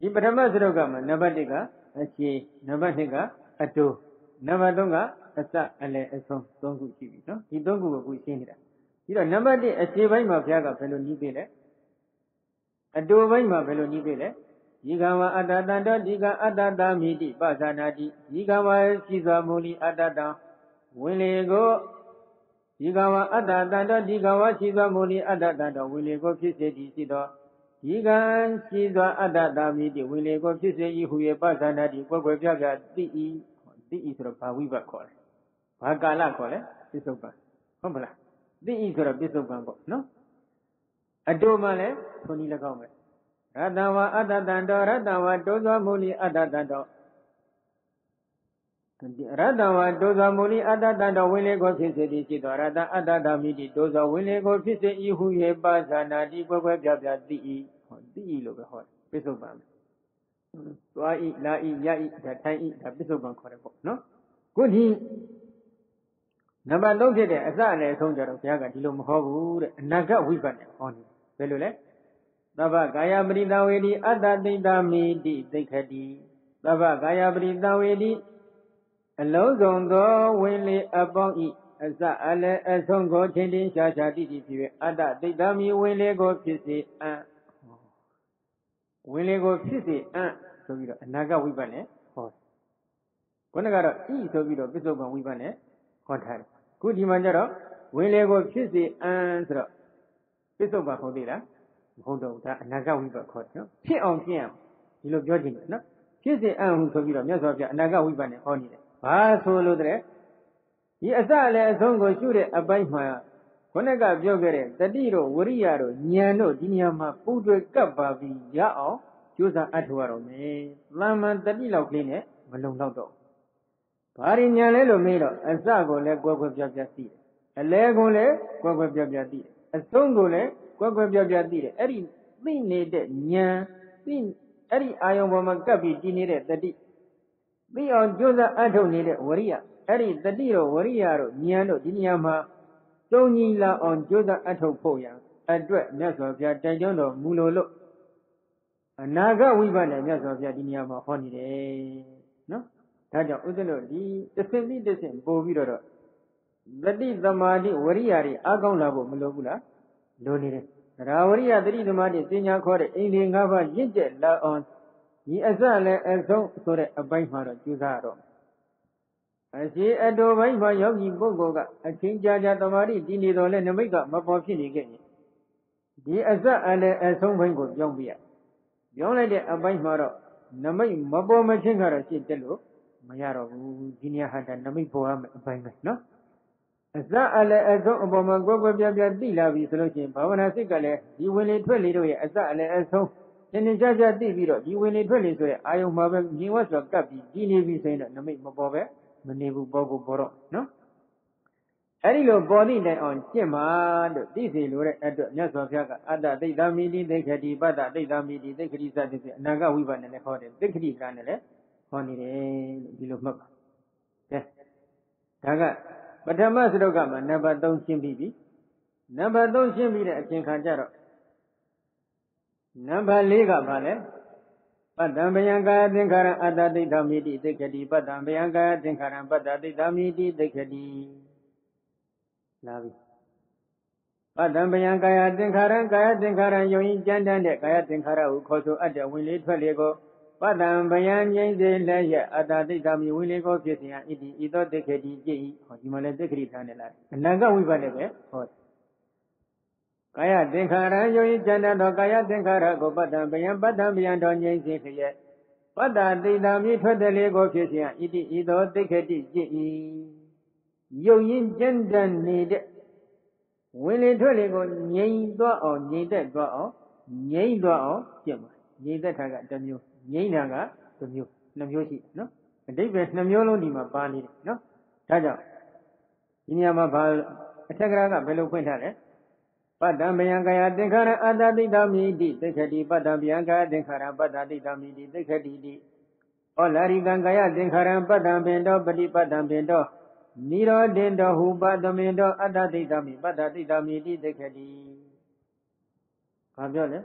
ဒီပထမစရုပ်ကမှာနံပါတ်1ကအရှိနံပါတ်2ကအတူနံပါတ်3ကအစအလယ်အဆုံး၃ခုရှိပြီနော်ဒီ၃ခုကိုခုရှင်းနေတာပြီးတော့နံပါတ်1အရှိပိုင်းမှာဘုရားကဘယ်လိုနည်းပေးလဲအတူပိုင်းမှာဘယ်လိုနည်းပေးလဲ ဒီကံဝအတ္တတံတောဒီကအတ္တတမိတိပဇာနာတိဒီကံဝရှိစွာမူလီအတ္တတံဝင်လေကိုဒီကံဝအတ္တတံတောဒီကံဝရှိစွာမူလီအတ္တတံတောဝင်လေကိုဖြစ်စေသည်ရှိသောဒီကံရှိစွာအတ္တတမိတိဝင်လေကိုဖြစ်စေ၏ဟူ၍ပဇာနာတိကွယ်ကွယ်ပြပြသိ၏သိ၏ဆိုတော့ဘာဝိဘတ်ခေါ်လဲဘာကာလခေါ်လဲပစ္စုပန်ဟုတ်မလားသိ၏ဆိုတော့ပစ္စုပန်ပေါ့နော်အတူမှလည်းထုံနည်း၎င်းပဲ ရတဝအတ္တတံတောရတဝတိုးသောမူလီအတ္တတံတောရတဝတိုးသောမူလီအတ္တတံတောဝိလေကိုဖြစ်စေသည်ရှိသောရတအတ္တတမိတိတိုးသောဝိလေကိုဖြစ်စေ၏ဟု၍ပါဇာနာတိကွယ်ကွယ်ပြပြသိ၏ဟောသိ၏လို့ပဲဟောတယ်ပစ္စုပန်သွားဤလာဤရဤဒါထိုင်ဤဒါပစ္စုပန်ခေါ်တယ်ပေါ့နော်ခုဒီနံပါတ်3ဖြစ်တဲ့အစအလယ်ဆုံးကြတော့ဘုရားကဒီလိုမဟောဘူးတဲ့အနာဂတ်ဝိပတ်နဲ့ဟောနေဘယ်လိုလဲ သဗ္ဗကာယပရိသဝေတိအတ္တတိတမိတိသိခတိသဗ္ဗကာယပရိသဝေတိအလုံးစုံသောဝင်လေအပေါင်းဤအစအလယ်အဆုံးကိုချင်းချင်းရှားရှားတိတိဖြစ်၍အတ္တတိတမိဝင်လေကိုဖြစ်စေအံ့ဝင်လေကိုဖြစ်စေအံ့ဆိုပြီးတော့အနာဂတ်ဝိပတ်နဲ့ဟောခုနကတော့ဤဆိုပြီးတော့ပစ္စုပန်ဝိပတ်နဲ့ဟောထားတယ်ခုဒီမှာကျတော့ဝင်လေကိုဖြစ်စေအံ့ဆိုတော့ပစ္စုပန်ဟုတ်သေးလား မဟုတ်တော့ဘူးဒါအနာဂတ်ဝိပတ်ခေါ်တယ်နော်ဖြစ်အောင်ဖြစ်အောင်ဒီလိုပြောချင်တယ်နော်ဖြစ်စေအံ့ဟုဆိုပြီးတော့မြတ်စွာဘုရားအနာဂတ်ဝိပတ်နဲ့ဟောနေတယ်ဘာဆိုလို့တဲ့ဒီအစလည်းအဆုံးကိုရှုတဲ့အပိုင်းမှာခုနကပြောခဲ့တဲ့တတိတို့ဝရိယတို့ဉာဏ်တို့ဒီနေရာမှာပူတွေကပ်ပါပြီးရအောင်ကြိုးစားအထောက်ရတော့မယ်။သမ္မာတတိလောက်ကလေးနဲ့မလုံလောက်တော့ဘာရဉာဏ်လဲလို့မေးတော့အစကိုလည်းကွယ်ကွယ်ပြပြသိတယ်။အလဲကိုလည်းကွယ်ကွယ်ပြပြသိတယ်။အဆုံးကိုလည်း ကွယ်ကွယ်ပြပြသိတယ်။အဲ့ဒီသိနေတဲ့ဉာဏ်သိအဲ့ဒီအာယုံပေါ်မှာကပ်ပြီးတည်နေတဲ့တတိသိအောင်ကြိုးစားအထုတ်နေတဲ့ဝရိယအဲ့ဒီတတိတို့ဝရိယတို့ဉာဏ်တို့ဒီနေရာမှာတုံညီလာအောင်ကြိုးစားအထုတ်ဖို့ရန်အတွက်မြတ်စွာဘုရားတိုင်ကျွန်းတော်မူလို့လို့အနာဂတ်ဝိပဿနာမြတ်စွာဘုရားဒီနေရာမှာဟောနေတယ်နော်ဒါကြောင့်ဥဒ္ဒလို့ဒီတဆင့်ပြီးတဆင့်ပို့ပြီးတော့တတိသမာဓိဝရိယတွေအားကောင်းလာဖို့မလိုဘူးလား လိုနေတယ်ရာဝရိယတတိသမာဓိပညာခေါ်တဲ့အိန္ဒိ၅ပါးရင့်ကျက်လာအောင်ဒီအစလည်းအဆုံးဆိုတဲ့အပိုင်းမှာတော့ကျူးစားရတော့အရှိအတော်ပိုင်းမှာယောဂီပုဂ္ဂိုလ်ကအချင်းကြာကြာတမာတိတည်နေတော်လဲနမိတ်ကမပေါ်ဖြစ်နေခဲ့ရင်ဒီအစအလည်းအဆုံးပိုင်းကိုပြောင်းပြရပြောင်းလိုက်တဲ့အပိုင်းမှာတော့နမိတ်မပေါ်မချင်းကတော့ရှင်းတက်လို့မရတော့ဘူးဒီနေရာဟာနမိတ်ပေါ်ရမယ့်အပိုင်းပဲနော် အစအလည်းအဆုံးအပေါ်မှာကွက်ကွက်ပြပြသိလာပြီဆိုလို့ရှိရင်ဘာဝနာစိတ်ကလည်းဒီဝင်လေထွက်လေတို့ရဲ့အစအလည်းအဆုံးသင်္နေကြကြသိပြီးတော့ဒီဝင်လေထွက်လေဆိုတဲ့အာယုံမှာပဲမြင်ဝတ်စွာကပ်ပြီးဒီနေပြီဆိုရင်တော့နမိတ်မပေါ်ပဲမနေဘူးပေါ်ကိုပေါ်တော့နော်အဲ့ဒီလိုပေါ်သည့်တိုင်အောင်ကျင့်ပါလို့သိစေလိုတဲ့အတွက်မြတ်စွာဘုရားကအတ္တသိတ္တမိတိသိခတိပတ္တသိတ္တမိတိသိခတိစသည်ဖြင့်အနာဂတ်ဝိပဿနာနဲ့ဟောတယ်သိခတိကနဲ့လည်းဟောနေတယ်လို့ဒီလိုမှတ်ပါကဲဒါက ပထမစတုကမှာနံပါတ်3ရှင်းပြီးပြီနံပါတ်3ရှင်းပြီးတဲ့အချိန်ခါကျတော့နံပါတ်4ကဘာလဲပတ္တံဘယံကာယသင်္ခါရအတ္တတိဋ္ဌမိတိသိက္ခတိပတ္တံဘယံကာယသင်္ခါရပတ္တတိဋ္ဌမိတိသိက္ခတိလာပြီပတ္တံဘယံကာယသင်္ခါရကာယသင်္ခါရယုံရင်ကြမ်းတမ်းတဲ့ကာယသင်္ခါရဟုခေါ်ဆိုအပ်တဲ့ဝင်လေထွက်လေကို ပတ္တံဘယံငြိမ့်စေလည်းရအတ္တတိဋ္ဌမိဝင်လေကိုဖြစ်စဉ်ဣတိဤသောသိက္ခတိကြည်ဟောဒီမှာလည်းသိက္ခတိထားနေလားအနန္တဝိပဿနာပဲဟောကာယသင်္ခါရယုံဤကျန်သောကာယသင်္ခါရကိုပတ္တံဗျံပတ္တံဗျံတော်ငြိမ့်စေခရဲ့ပတ္တတိတာမိထွက်တဲ့လေကိုဖြစ်ခြင်းဣတိဤသောသိခတိจิตဤယုံရင်ကျန်တန်နေတဲ့ဝင်လေထွက်လေကိုငြိမ့်သွားအောင်ငြိမ့်သက်သွားအောင်ငြိမ့်သွားအောင်ကျင့်ပါငြိမ့်သက်တာကတစ်မျိုး ငြိမ့်တာကတစ်မျိုးနှစ်မျိုးရှိနော်အတိပ္ပယ်နှစ်မျိုးလုံးဒီမှာပါနေတယ်နော်ဒါကြောင့်ဒီနေရာမှာဘာအထက်ကရာကဘယ်လိုဖွင့်ထားလဲပတ္တံဗျံကာယသင်္ခါရအတ္တတိတမိတိသိခတိပတ္တံဗျံကာယသင်္ခါရပတ္တတိတမိတိသိခတိတိဩလာရိကံကာယသင်္ခါရပတ္တံပင်တောပฏิပတ္တံပင်တောနိရောဓင်တောဟူပတမင်တောအတ္တတိတမိပတ္တတိတမိတိသိခတိဘာပြောလဲ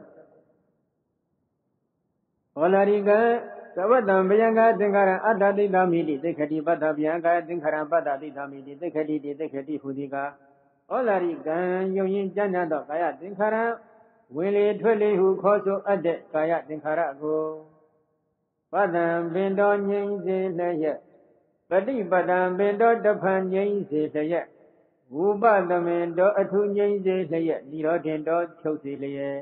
ဩလာရိကံသဝတ္တံဗျံကာယသင်္ခါရအတ္တတိတမိတိသိခတိပတ္တဗျံကာယသင်္ခါရပတ္တတိတမိတိသိခတိတိသိခတိဟူသည်ကားဩလာရိကံယုံရင်ကြမ်းကြသောကာယသင်္ခါရဝင်လေထွက်လေဟုခေါ်ဆိုအပ်တဲ့ကာယသင်္ခါရကိုပဒံပင်တော်ငြိမ့်စေလျက်ပฏิပဒံပင်တော်တဖန်ငြိမ့်စေလျက်ဝုပသမင်တော်အထုငြိမ့်စေလျက်ဤတော်တင်တော်ချုပ်စေလျက်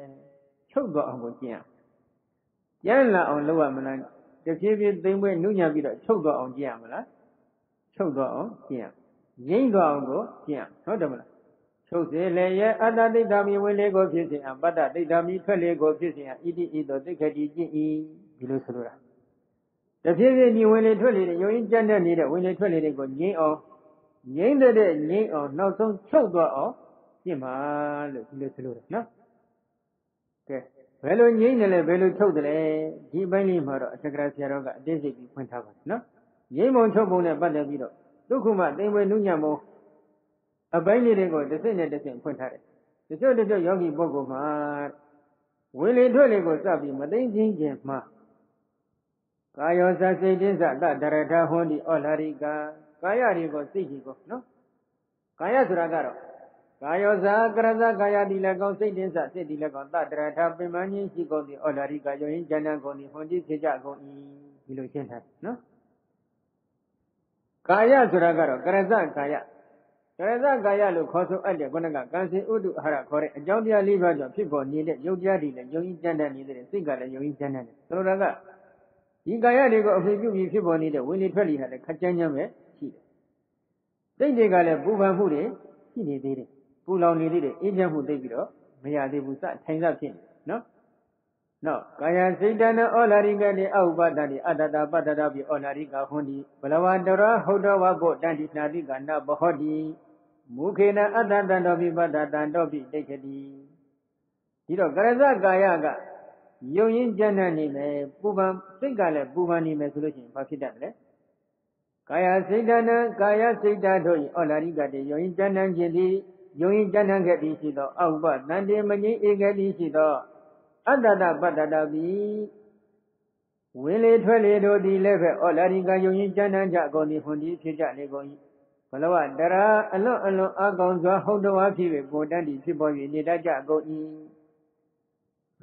ချုပ်တော်အောင်ကိုကျင့်ရ ကျန်လာအောင်လုပ်ရမလားတဖြည်းဖြည်းသိမ့်ပွဲနုညံပြီးတော့ချုပ်တော်အောင်ကျင့်ရမလားချုပ်တော်အောင်ကျင့်ရငြိမ့်တော်အောင်ကိုကျင့်ရဟုတ်တယ်မလားထုတ်စေလည်းရဲ့အတ္တတိဋ္ဌာမိဝင်လေးကိုဖြစ်စေအပတ္တတိဋ္ဌာမိထွက်လေးကိုဖြစ်စေဣတိဣသောသိက္ခတိကျင့်ဤဒီလိုဆိုလိုတာတဖြည်းဖြည်းညီဝင်လေထွက်လေရုံရင်းကြမ်းတဲ့နေတဲ့ဝင်လေထွက်လေတွေကိုငြိမ့်အောင်ငြိမ့်တဲ့ငြိမ့်အောင်နောက်ဆုံးချုပ်သွားအောင်ကျင့်ပါလို့ဒီလိုဆိုလိုတယ်နော်ကဲ ဘယ်လိုငြိမ့်တယ်လဲဘယ်လိုချုပ်တယ်လဲဒီပိုင်းလေးမှာတော့အထက်ကရာဆရာတော်ကအသေးစိတ်ပြီးဖွင့်ထားပါတယ်နော်ငြိမ့်ပုံချုပ်ပုံနဲ့ပတ်သက်ပြီးတော့ဒုက္ခမသိမ့်ဝဲနုညံ့ပုံအပိုင်းလေးတွေကိုတစ်စက်နဲ့တစ်စက်ဖွင့်ထားတယ်။တချို့တချို့ယောဂီပုဂ္ဂိုလ်မှာဝင်လေထွက်လေကိုစပ်ပြီးမသိချင်းခြင်းမှာကာယောသစိတ်တင်းစတတရထဟွန်ဒီဩလာရိကာကာယတွေကိုစိတ်ကြီးကိုနော်ကာယဆိုတာကတော့ ကာယောဇာကရဇကာယတိလည်းကောင်းစိတ်တင်းစစိတ်တိလည်းကောင်းတတရထပင်မင်းရှိကုန်ဒီဩလာရိကာယောရင်ဉာဏ်ကုန်ဒီဟွန်ဒီဖြစ်ကြကုန်ဤဒီလိုရှင်းထားနော်ကာယဆိုတာကတော့ကရဇကာယကရဇကာယလို့ခေါ်ဆိုအပ်တဲ့ခုနကကံစီဥဒုအာရခေါ်တဲ့အကြောင်းတရားလေးပါးကြောင့်ဖြစ်ပေါ်နေတဲ့ယုတ်တရားတွေနဲ့ယုံကြည်ကြမ်းတမ်းနေတဲ့စိတ်ကလည်းယုံကြည်ကြမ်းတမ်းတယ်ဆိုလိုတာကဒီကာယတွေကိုအဖေပြုပြီးဖြစ်ပေါ်နေတဲ့ဝင်လေထွက်လေဟာလည်းခက်ကြမ်းကြမ်းပဲရှိတယ်စိတ်တွေကလည်းပူပန်မှုတွေရှိနေသေးတယ် ပူလောင်နေသေးတယ်အေးချမ်းမှုသိပြီးတော့မရသေးဘူးစထိုင်စဖြစ်နေနော်နောက်ကာယစိတ်တနဩလာရိကတိအဥပဒတိအတ္တတပတ္တတပိဩလာရိကဟွန်တိဘလဝတရဟုတ်တော်ဝဘုတန္တိနာတိကနာဘဟောတိမုခေနအတ္တတန္တောပိပတ္တတန္တောပိဒိဋ္ဌတိဒီတော့ကရဇကာယကယုံရင်ကျမ်းနေမယ်ပူပန်စိတ်ကလည်းပူပန်နေမယ်ဆိုလို့ရှိရင်ဘာဖြစ်တတ်လဲကာယစိတ်တနကာယစိတ်တတို့၏ဩလာရိကတိယုံရင်ကျမ်းခြင်းသည် ယုံရင်ကျမ်းခဲ့သည်ရှိသောအဥပတန္တေမငိဧကတိရှိသောအတ္တတပတ္တတပိဝင်လေထွက်လေတို့သည်လည်းပဲဩလာရိကယုံရင်ကျမ်းကြကုန်သည်ဟွန်ဒီဖြစ်ကြလေကုန်၏ဘလဝတရာအလွန်အလွန်အကောင်စွာဟုတ်တော်ဖြစ်၍ကိုတတ်သည်ဖြစ်ပေါ်၍နေတတ်ကြကုန်၏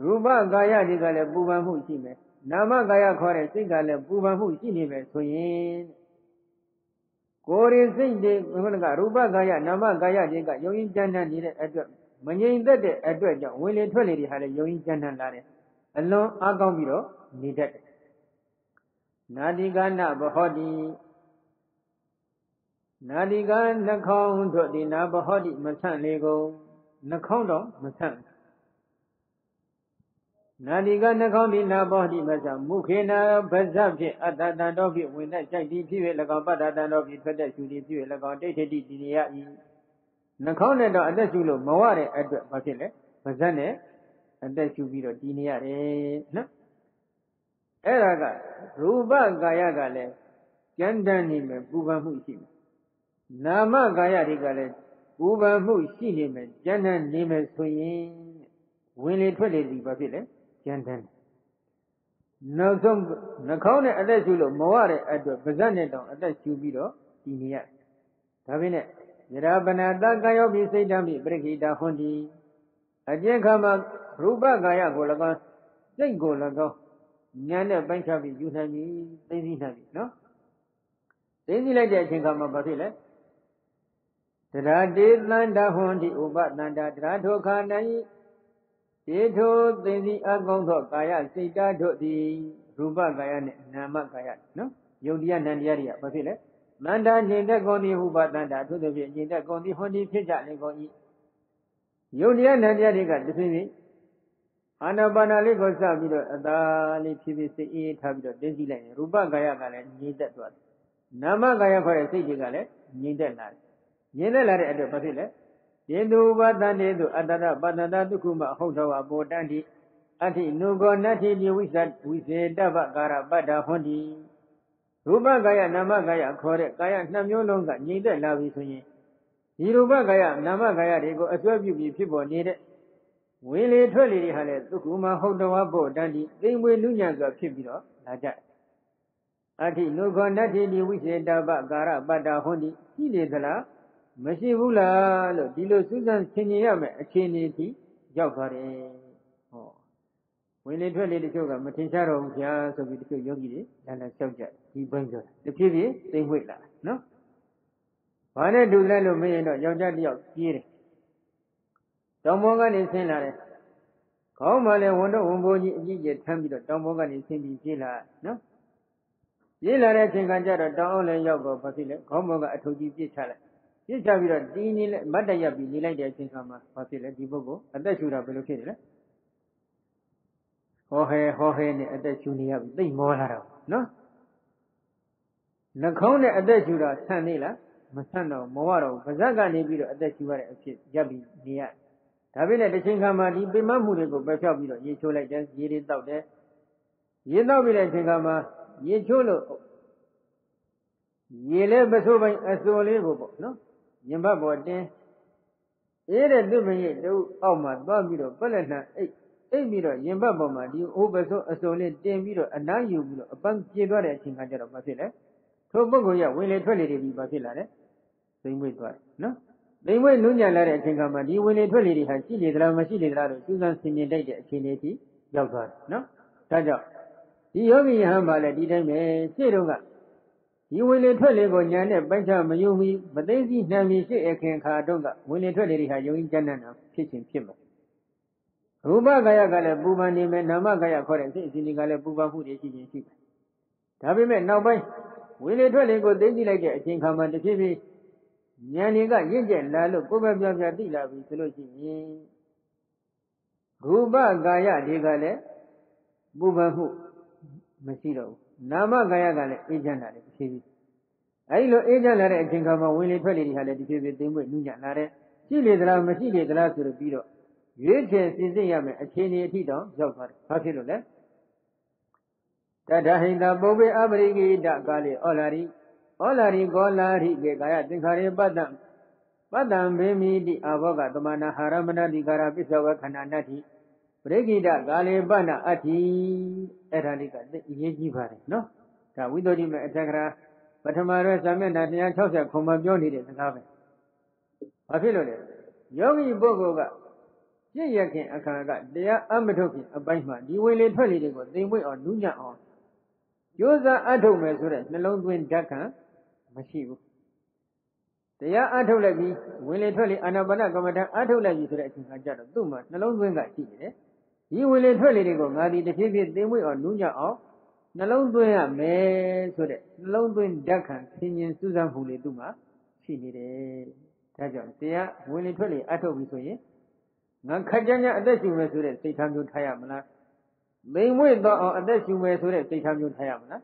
ရူပကာယဒီကလည်းပူပန်မှုရှိမယ်နာမကာယခေါ်တဲ့စိတ်ကလည်းပူပန်မှုရှိနေမယ်ဆိုရင် ကိုယ်ရင်စိတ်တွေဘုရားကရူပကာယနာမကာယတွေကယုံရင်ကြမ်းတမ်းနေတဲ့အတွက်မငြိမ်သက်တဲ့အတွက်ကြောင့်ဝင်လေထွက်လေတွေဟာလည်းယုံရင်ကြမ်းတမ်းလာတယ်အလွန်အားကောင်းပြီးတော့နေတတ်တယ်နာတိကနဘဟောတိနာတိကနှခေါင်းတို့ဒီနာဘဟောတိမဆန့်လေကုန်နှခေါင်းတော့မဆန့် နာတိကနှခေါင်းဒီနာဘောတိမဆန့်မုခေနာဗဇဖြင့်အတ္တတန်တော်ဖြင့်ဝင်တဲ့ကြိုက်သည်ဖြစ်၍၎င်းပတ္တတန်တော်ဖြင့်ထွက်တဲ့ရှုသည်ဖြစ်၍၎င်းတိဋ္ဌိတိတည်ရ၏နှခေါင်းနဲ့တော့အသက်ရှုလို့မဝတဲ့အတွက်ဘာဖြစ်လဲပါဇက်နဲ့အသက်ရှုပြီးတော့တည်နေရတယ်နော်အဲ့ဒါကရူပကာယကလည်းကြမ်းတမ်းနေမယ်ပူပန်မှုရှိမယ်နာမကာယတွေကလည်းပူပန်မှုရှိနေမယ်ကြမ်းတမ်းနေမယ်ဆိုရင်ဝင်လေထွက်လေဒီဘာဖြစ်လဲ ကြမ်းတမ်းနောက်ဆုံးနှခေါင်းနဲ့အသက်ရှုလို့မဝတဲ့အတွက်ပါဇက်နဲ့တောင်အသက်ရှုပြီးတော့တည်နေရဒါပေမဲ့ယရပနာတကာယောပိစိတ်တံပိပရိခိတာဟွန်တိအကျင့်ခါမှာရူပကာယကို၎င်းစိတ်ကို၎င်းဉာဏ်နဲ့ပိုင်းခြားပြီးယူနိုင်ပြီသိသိနိုင်ပြီနော်သိသိလိုက်တဲ့အချိန်ခါမှာဘာဖြစ်လဲတရားတေတန္တဟွန်တိဥပတန္တတရားထိုခါ၌ေ ထိုသိသိအကောင်းသောကာယစိတ်ဓာတ်တို့သည်ရူပကာယနဲ့နာမကာယနော်ယုတ်တရားနံတရားတွေကဘာဖြစ်လဲမန္တာညင်တဲ့ကုန်သည်ဟုပါတန္တာထို့သောဖြင့်ညင်တဲ့ကုန်သည်ဟွန်ဒီဖြစ်ကြလေကုန်၏ယုတ်တရားနံတရားတွေကတစ်ဖြည်းဖြည်းအာနာပါနာလေးကိုစပြီးတော့အသာလေးဖြည်းဖြည်းစိတ်အေးထားပြီးတော့တင်းကြည့်လိုက်ရင်ရူပကာယကလည်းငြိမ့်သက်သွားတယ်နာမကာယခေါ်တဲ့စိတ်တွေကလည်းငြိမ့်သက်လာတယ်ငြိမ့်သက်လာတဲ့အတွက်ဘာဖြစ်လဲ ယေတုပါတန်တေတုအတ္တရပတ္တတဒုက္ခမဟုတ်တော်အဘောတန်တိအဋ္ဌိနုကောနတ္ထိပိဝိသဝိစေတဗ္ဗကာရပတ္တာဟွန်တိရူပကာယနာမကာယခေါ်တဲ့ကာယနှစ်မျိုးလုံးကငြိမ့်သက်လာပြီဆိုရင်ဒီရူပကာယနာမကာယတွေကိုအစွဲပြုပြီးဖြစ်ပေါ်နေတဲ့ဝေလေထွက်လေတွေဟာလည်းသုက္ကုမဟုတ်တော်ဘောတန်တိသိမွေနုညံစွာဖြစ်ပြီးတော့လာကြအဋ္ဌိနုကောနတ္ထိပိဝိစေတဗ္ဗကာရပတ္တာဟွန်တိရှိနေသလား မရှိဘူးလားလို့ဒီလိုစူးစမ်းဆင်ခြင်ရမယ်အခြေအနေထိရောက်သွားတယ်ဟောဝင်လေထွက်လေတချို့ကမထင်ရှားတော့ဘူးဗျာဆိုပြီးတချို့ယောဂီတွေလမ်းလမ်းလျှောက်ကြဒီဘန်းပြောတဖြည်းဖြည်းသိမ့်ဝိတ်လာနော်ဘာနဲ့တူလဲလို့မင်းရင်တော့ယောက်ျားတစ်ယောက်ပြေးတယ်တောင်ပေါ်ကနေဆင်းလာတယ်ခေါင်းမှလည်းဝန်တော့ဝန်ဘိုးကြီးအကြီးကျယ်ထမ်းပြီးတော့တောင်ပေါ်ကနေဆင်းပြီးပြေးလာနော်ပြေးလာတဲ့အချိန်ကကြတော့တောင်အောင်လည်းရောက်တော့ဘာဖြစ်လဲခေါင်းပေါ်ကအထုပ်ကြီးပြစ်ချလိုက် ပြစ်ချပြီးတော့တီးနေလိုက်မတ်တရပြီးနေလိုက်တဲ့အချိန်ခါမှာဘာဖြစ်လဲဒီပုဂ္ဂိုလ်အသက်ရှူတာဘယ်လိုဖြစ်နေလဲဟောဟဲဟောဟဲနဲ့အသက်ရှူနေရပြီသိမောလာတော့နော်နှခေါင်းနဲ့အသက်ရှူတာဆန့်နေလားမဆန့်တော့မဝတော့ဘူးပါဇက်ကနေပြီးတော့အသက်ရှူရတဲ့အဖြစ်ရပ်ပြီးနေရဒါပေမဲ့တစ်ချိန်ခါမှာဒီပိမမှုတွေကိုပဲဖြောက်ပြီးတော့ရေချိုးလိုက်တယ်ရေတွေတောက်တယ်ရေတောက်ပြီးတဲ့အချိန်ခါမှာရေချိုးလို့ရေလဲပစိုးပိုင်းအစိုးလေးကိုပေါ့နော် ရင်ဘတ်ပေါ်တင်းအေးတဲ့သူမကြီးတူအောက်မှာသွားပြီးတော့ပက်လက်နှံအိတ်အိတ်ပြီးတော့ရင်ဘတ်ပေါ်မှာဒီအိုးပစိုးအစုံလေးတင်ပြီးတော့အနားယူပြီးတော့အပန်းပြေသွားတဲ့အချိန်ကကြတော့မဖြစ်လဲထိုပုဂ္ဂိုလ်ရဝင်လေထွက်လေတွေဒီဘာဖြစ်လာလဲသိမ့်မွေ့သွားတယ်နော်သိမ့်မွေ့နုညံလာတဲ့အချိန်ကမှဒီဝင်လေထွက်လေတွေဟာရှိနေသလားမရှိနေသလားလို့စူးစမ်းဆင်ခြင်တိုက်တဲ့အခြေအနေထိရောက်သွားတယ်နော်ဒါကြောင့်ဒီယောဂီယဟန်ပါလေဒီတိုင်းပဲရှေ့တုန်းက ဒီဝင်လေထွက်လေကိုညာနဲ့ပိုင်းခြားမယုံမီမသိသိနှံပြီးရှိအခင်ခါတော့ကဝင်လေထွက်လေတွေဟာယုံကြည်ကျမ်းတာဖြစ်ခြင်းဖြစ်မှာရူပကာယကလည်းပူပန်နေမယ်နာမကာယခေါ်တဲ့စိတ်အစဉ်တွေကလည်းပူပန်မှုတွေရှိခြင်းရှိတယ်ဒါပေမဲ့နောက်ပိုင်းဝင်လေထွက်လေကိုသိသိလိုက်တဲ့အချိန်ခါမှာတဖြည်းဖြည်းဉာဏ်တွေကရင့်ကျက်လာလို့ကိုယ်ပဲပြောပြသိလာပြီဆိုလို့ရှိရင်ရူပကာယတွေကလည်းပူပန်မှုမရှိတော့ဘူး နာမကာယကလည်းအေးချမ်းလာတယ်တစ်ဖြည်းဖြည်းအဲဒီလိုအေးချမ်းလာတဲ့အချိန်ခါမှာဝင်လေထွက်လေတွေဟာလည်းတစ်ဖြည်းဖြည်းသိမ့်မွေ့နူးညံ့လာတယ်ရှိလေသလားမရှိလေသလားဆိုတော့ပြီးတော့ရွေးချယ်စင်စစ်ရမယ်အခြေအနေအထိတောင်ရောက်သွားတယ်ဘာဖြစ်လို့လဲတတဟိတပုပ္ပေအပရိကိတကာလေဩလာရိဩလာရိကောလာရိကေကာယသင်္ခါရေပတ္တပတ္တံဘေမိတိအဘောကသမနာဟာရမဏတိကာရပစ္စဝခန္ဓာနတ္တိ ပရိကိတကာလေပဏအတ္တိအဲ့ဒါလေးကသိအရေးကြီးပါတယ်နော်ဒါဝိသုဒ္ဓိမေအထက်ကရာပထမရဲဇာမျက်နှာ160ခုမှပြောနေတဲ့စကားပဲဘာဖြစ်လို့လဲယောဂီပုဂ္ဂိုလ်ကပြည့်ရခင်အခါကတရားအမထုတ်ခင်အပိုင်းမှာဒီဝင်လေထွက်လေတွေကိုသိမ့်မွေ့အောင်နူးညံ့အောင်ကြိုးစားအထုတ်မယ်ဆိုတဲ့နှလုံးသွင်းဓာတ်ခံမရှိဘူးတရားအထုတ်လိုက်ပြီးဝင်လေထွက်လေအာနာပါနကမ္မဋ္ဌာန်းအထုတ်လိုက်ပြီဆိုတဲ့အချိန်ကကြတော့သူ့မှာနှလုံးသွင်းကရှိနေတယ် ဒီဝင်လေထွက်လေတွေကိုငါဒီတစ်ဖြည်းဖြည်းသိမ့်မွေ့အောင်နူးညံ့အောင်နှလုံးသွင်းရမယ်ဆိုတဲ့နှလုံးသွင်းဓာတ်ခံဆင်ញင်စူးစမ်းမှုလေးသူ့မှာရှိနေတယ်ဒါကြောင့်တရားဝင်လေထွက်လေအထုတ်ပြီဆိုရင်ငါခက်ကြမ်းကြမ်းအသက်ရှူမယ်ဆိုတဲ့စိတ်ထားမျိုးထားရမလားမိန်မွေ့တော့အောင်အသက်ရှူမယ်ဆိုတဲ့စိတ်ထားမျိုးထားရမလား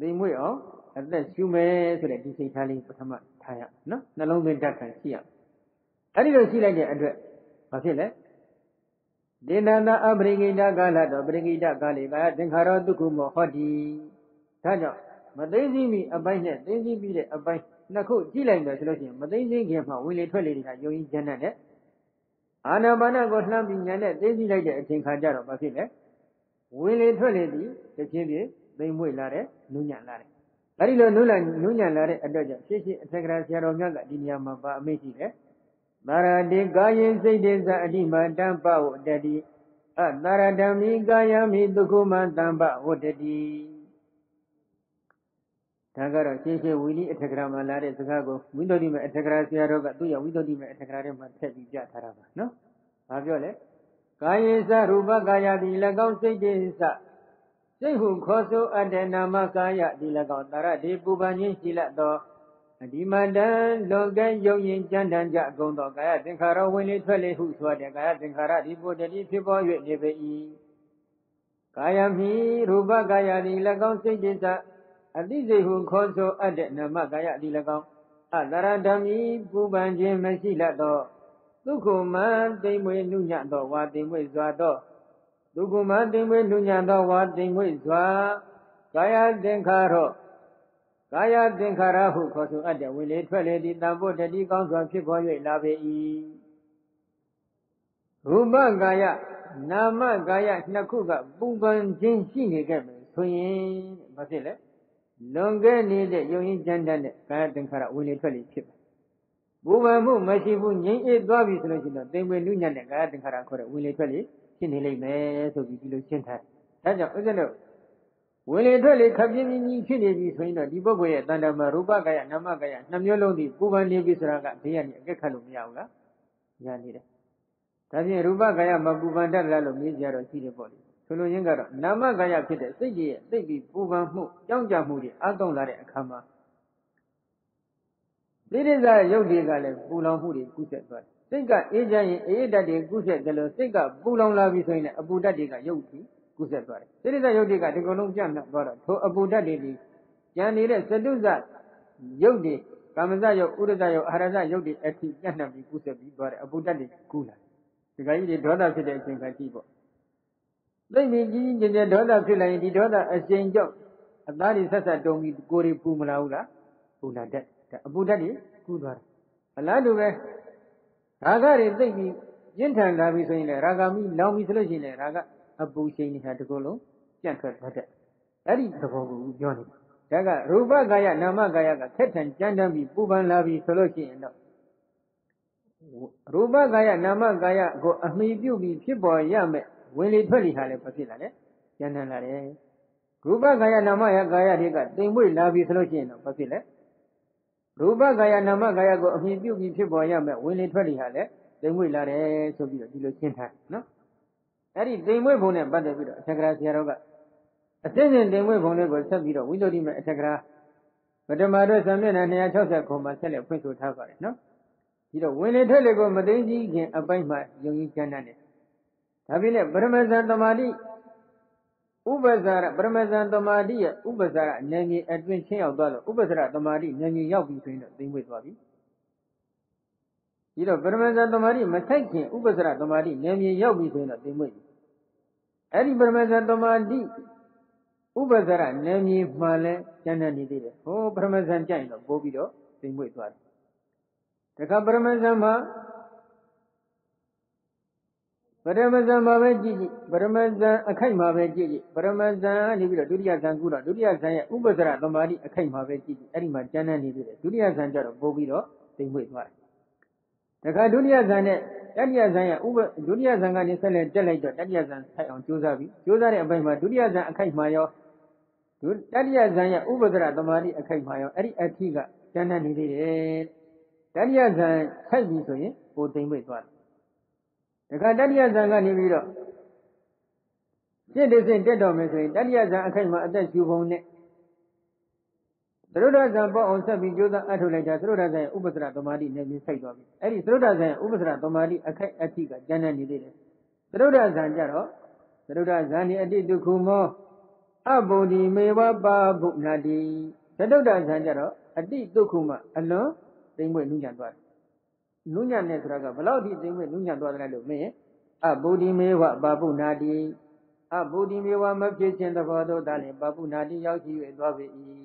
မိန်မွေ့အောင်အသက်ရှူမယ်ဆိုတဲ့ဒီစိတ်ထားလေးပထမထားရနော်နှလုံးသွင်းဓာတ်ခံရှိရအဲ့ဒီလိုရှိလိုက်တဲ့အတွက်ဘာဖြစ်လဲ ဒေနန္တအပရိကိတကာလတော့ပရိကိတကာလေကာယသင်္ခါရောဒုက္ခမောဟောတိဒါကြောင့်မသိသိမိအပိုင်းနဲ့သိသိပြီးတဲ့အပိုင်းနှစ်ခုကြည့်လိုက်မယ်ဆိုလို့ရှိရင်မသိသိခင်မှာဝင်လေထွက်လေတွေကယုံကြည်ခြင်းနဲ့အာနာပါနကိုလှမ်းပြီးညာနဲ့သိသိလိုက်တဲ့အချိန်ခါကျတော့ဘာဖြစ်လဲဝင်လေထွက်လေသည်တစ်ဖြည်းဖြည်းသိမ့်မွေ့လာတယ်နုညံ့လာတယ်အဲဒီလိုနုလနုညံ့လာတဲ့အတွက်ကြောင့်ရှေ့ရှေ့အထက်ကရာဆရာတော်များကဒီနေရာမှာပါအမိတ်ရှိတယ် သာရတိကာယင်စိတ်တေဇအတိမတံပဝတတိအသာရဓမ္မိကာယမိဒုက္ခမတံပဝတတိဒါကတော့ရှင်းရှင်းဝီလိအထက်ကရာမှာလာတဲ့စကားကိုဝိသုဒ္ဓိမေအထက်ကရာဆရာတော်ကသူ့ရဲ့ဝိသုဒ္ဓိမေအထက်ကရာထဲမှာထည့်ပြီးပြထားတာပါနော်။ဘာပြောလဲ။ကာယေသရူပကာယတိ၎င်းစိတ်တေသစိတ်ဟုခေါ်ဆိုအပ်တဲ့နာမကာယတိ၎င်းတရတိပူပန်ခြင်းရှိလတ်သော အဒီမတံလွန်ကဲယုံရင်ကြမ်းတမ်းကြအကုန်သောကာယသင်္ခါရဝင်လေထွက်လေဟုဆိုတဲ့ကာယသင်္ခါရဒီပုတ္တိဖြစ်ပေါ်၍နေပေ၏ကာယမိရူပကာယတိ၎င်းစိတ်တေသအတိစိတ်ဟုခေါ်ဆိုအပ်တဲ့နာမကာယတိ၎င်းအတရဓမ္မိပူပန်ခြင်းမရှိလတ်သောဒုက္ခမံတိမ်မွေနုညံ့သောဝါတိမ်မွေစွာသောဒုက္ခမံတိမ်မွေနုညံ့သောဝါတိမ်မွေစွာကာယသင်္ခါရော ကာယသင်္ခါရဟုခေါ်ဆိုအပ်တဲ့ဝင်လေထွက်လေသည်တန်ဖို့တတိကောင်းစွာဖြစ်ပေါ်၍လာပေ၏ရူပကာယနာမကာယနှစ်ခုကပူပန်ခြင်းရှိနေခဲ့မယ်ဆိုရင်ဘာဖြစ်လဲလွန်ခဲ့နေတဲ့ယုံရင်ကြမ်းတတ်တဲ့ကာယသင်္ခါရဝင်လေထွက်လေဖြစ်တယ်။ဘူပန်မှုမရှိဘူးငြိမ့်အေးသွားပြီဆိုလို့ရှိရင်တော့တိမ်မွေနုညံ့တဲ့ကာယသင်္ခါရခေါ်တဲ့ဝင်လေထွက်လေဖြစ်နေလိမ့်မယ်ဆိုပြီးဒီလိုရှင်းထားတယ်။ဒါကြောင့်ဥစ္စာတို့ ဝင်လေထွက်လေခပ်ပြင်းပြင်းကြီးဖြစ်နေပြီဆိုရင်တော့ဒီပုဂ္ဂိုလ်ရဲ့တဏ္ဍာမှာရူပကာယနာမကာယနှစ်မျိုးလုံးဒီပူပန်နေပြီဆိုတာကဘေးကနေအကက်ခတ်လို့မရဘူးလား။ရနေတယ်။ဒါဖြင့်ရူပကာယမပူပန်တတ်လားလို့မေးကြတော့ရှိတယ်ပေါ့လေ။ဆိုလိုရင်းကတော့နာမကာယဖြစ်တဲ့စိတ်ကြီးရဲ့သိပြီးပူပန်မှုကြောင်းကြမှုတွေအတုံလာတဲ့အခါမှာသီရိဇာယုတ်တွေကလည်းပူလောင်မှုတွေကုဆက်သွားတယ်စိတ်ကအေးချမ်းရင်အေးဓာတ်တွေကုဆက်တယ်လို့စိတ်ကပူလောင်လာပြီဆိုရင်လည်းအပူဓာတ်တွေကယုတ်ပြီးကုဆ က်သွားတယ်သီရိဇာယုတ်တွေကဒီကုလုံးပြန့်နှံ့သွားတော့ထိုအပူဓာတ်တွေဒီကျန်နေတဲ့စတုဇယုတ်တွေကာမဇယုတ်ဥရဇယုတ်အာရဇယုတ်တွေအထိပြန့်နှံ့ပြီးကုဆက်ပြီးသွားတယ်အပူဓာတ်တွေကူးလာဒီကကြီးတွေဒေါသဖြစ်တဲ့အချိန်ကကြည့်ပေါ့သိပြီကြီးကြီးကျယ်ကျယ်ဒေါသဖြစ်လာရင်ဒီဒေါသအချိန်ကြောင့်အသားတွေဆက်ဆက်တုံပြီးကိုယ်တွေပူမလာဘူးလားပူလာတတ်အပူဓာတ်တွေကူးသွားတယ်အလားတူပဲရာဂတွေသိပြီးပြင်းထန်လာပြီဆိုရင်လည်းရာဂမိလောင်ပြီဆိုလို့ရှိရင်လည်းရာဂ အပူချိန်နေတာဒီကုလုံးပြန့်ထွက်သွားတဲ့အဲ့ဒီသဘောကိုပြောနေတာဒါကရူပကာယနာမကာယကခက်ထန်ကြမ်းတမ်းပြီးပူပန်လာပြီဆိုလို့ရှိရင်တော့ရူပကာယနာမကာယကိုအမိပြုပြီးဖြစ်ပေါ်ရမယ်ဝင်လေထွက်လေဟာလည်းဖြစ်လာတယ်ကျန်တန်လာတယ်ရူပကာယနာမယကာယတွေကတိမ်မွေ့လာပြီဆိုလို့ရှိရင်တော့ဘာဖြစ်လဲရူပကာယနာမကာယကိုအမြင်ပြုပြီးဖြစ်ပေါ်ရမယ်ဝင်လေထွက်လေဟာလည်းတိမ်မွေ့လာတယ်ဆိုပြီးတော့ဒီလိုရှင်းထားနော် အဲ့ဒီတိမ်မွေ့ဘုံနဲ့ပတ်သက်ပြီးတော့အထက်ကရာဆရာတော်ကအသိဉာဏ်တိမ်မွေ့ဘုံလေးကိုဆက်ပြီးတော့ဝိသုဒ္ဓိမေအထက်ကရာပထမတော့ဇံမျက်နှာ260ခုမှာဆက်လက်ဖွင့်ဆိုထားပါတယ်နော်ဒီတော့ဝင်လေထွက်လေကိုမသိကြည့်ခင်အပိုင်းမှာယုံကြည်ကျမ်းတဲ့ဒါပြည့်နဲ့ပရမဇန်တမာတိဥပဇာရပရမဇန်တမာတိရဲ့ဥပဇာရဉာဏ်ကြီးအတွင်းချင်းရောက်သွားလို့ဥပဇာရတမာတိဉာဏ်ကြီးရောက်ပြီဆိုရင်တော့သိမ့်ဝေသွားပြီ ဒီတော့ပရမဇန်တမာတိမဆိုင်ခင်ဥပဇာရတမာတိဉာဏ်ကြီးရောက်ပြီဆိုရင်တော့သိမ့်ဝေပြီအဲ့ဒီပရမဇန်တမာတိဥပဇာရဉာဏ်ကြီးမှလည်းကျမ်းတဲ့နေသေးတယ်ဟောပရမဇန်ကြိုင်တော့ပိုးပြီးတော့သိမ့်ဝေသွားတယ်တခါပရမဇန်မှာပရမဇန်မှာပဲကြည့်ကြည့်ပရမဇန်အခိုက်မှာပဲကြည့်ကြည့်ပရမဇန်ကနေပြီးတော့ဒုတိယဇန်ကူတော့ဒုတိယဇန်ရဲ့ဥပဇရသမာဓိအခိုက်မှာပဲကြည့်ကြည့်အဲ့ဒီမှာကျမ်းတဲ့နေသေးတယ်ဒုတိယဇန်ကျတော့ပို့ပြီးတော့သိမ့်မွေ့သွားတယ် တခါဒုတိယဇန်နဲ့တတိယဇန်ရဲ့ဥပဒုတိယဇန်ကနေဆက်လက်တက်လိုက်တော့တတိယဇန်ထိုက်အောင်ကြိုးစားပြီးကြိုးစားတဲ့အပိုင်းမှာဒုတိယဇန်အခိုက်မှာရောဒုတတိယဇန်ရဲ့ဥပဇရသမာဓိအခိုက်မှာရောအဲ့ဒီအထိကကျမ်းတဲ့နေသေးတယ်တတိယဇန်ထိုက်ပြီဆိုရင်ပိုသိမ့်မွေ့သွားတယ်တခါတတိယဇန်ကနေပြီးတော့စိတ်တစိတ်တက်တော်မယ်ဆိုရင်တတိယဇန်အခိုက်မှာအသက်ရှူပုံနဲ့ သရုဒ္ဒဇန်ပေါ့အောင်ဆက်ပြီးကြိုးစားအထုတ်လိုက်တာသရုဒ္ဒဇန်ဥပ္ပစရသမာဓိနဲ့ပြီးစိုက်သွားပြီအဲ့ဒီသရုဒ္ဒဇန်ဥပ္ပစရသမာဓိအခိုက်အထိကကျမ်းနေနေသေးတယ်သရုဒ္ဒဇန်ကြတော့သရုဒ္ဒဇန်ဒီအတိတုခုမောအဘုံဒီမေဝပါဘုနာတိသရုဒ္ဒဇန်ကြတော့အတိတုခုမအလွန်သိမ့်မွေ့နုညံ့သွားတယ်နုညံ့တဲ့ဆိုတာကဘယ်လောက်ထိသိမ့်မွေ့နုညံ့သွားတယ်လို့မင်းအဘုဒိမေဝပါပုနာတိအဘုဒိမေဝမဖြစ်ခြင်းသဘောတို့ဒါလည်းပါပုနာတိရောက်ရှိ၍သွားပေ၏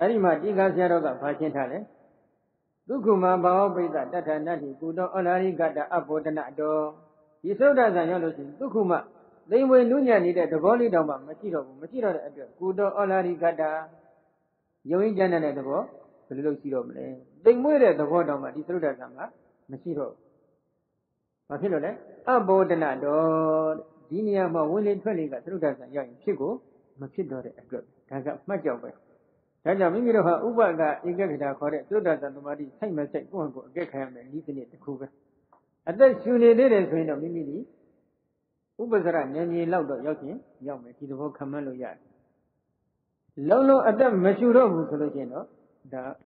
အဲ့ဒီမှာတိကဆရာတော်ကဘာရှင်းထားလဲဒုက္ခမဘာဝပိဋကတထနတ္တိကုတောအလာရိကတအဘောဒနာတော်ဒီသုဒ္ဓဇံရောက်လို့ရှိရင်ဒုက္ခမသိမ်ဝင်နုညံ့နေတဲ့သဘောလေးတောင်မှမရှိတော့ဘူးမရှိတော့တဲ့အတွက်ကုတောအလာရိကတယုံရင်ကျမ်းတဲ့သဘောဘယ်လိုလုပ်ရှိတော့မလဲသိမ်မွေ့တဲ့သဘောတောင်မှဒီသုဒ္ဓဇံကမရှိတော့ဘာဖြစ်လို့လဲအဘောဒနာတော်ဒီနေရာမှာဝင်လေထွက်လေကသုဒ္ဓဇံရောက်ရင်ဖြစ်ကိုမဖြစ်တော့တဲ့အတွက်ဒါကမှတ်ကြောက်ပဲ ဒါကြောင့်မိမိတို့ဟာဥပကဧကဂတာခေါ်တဲ့သုဒ္ဓဇံသမာဓိစိုက်မစိုက်ကိုယ့်ဟာကိုယ်အကဲခံရမယ်ဤစနစ်တစ်ခုပဲအသက်ရှူနေသေးတယ်ဆိုရင်တော့မိမိဒီဥပစရဉာဏ်ကြီးလောက်တော့ရောက်ချင်းရောက်မယ်ဒီသဘောခံမှန်းလို့ရတယ်လုံးလုံးအသက်မရှူတော့ဘူးဆိုလို့ရှိရင်တော့ဒါ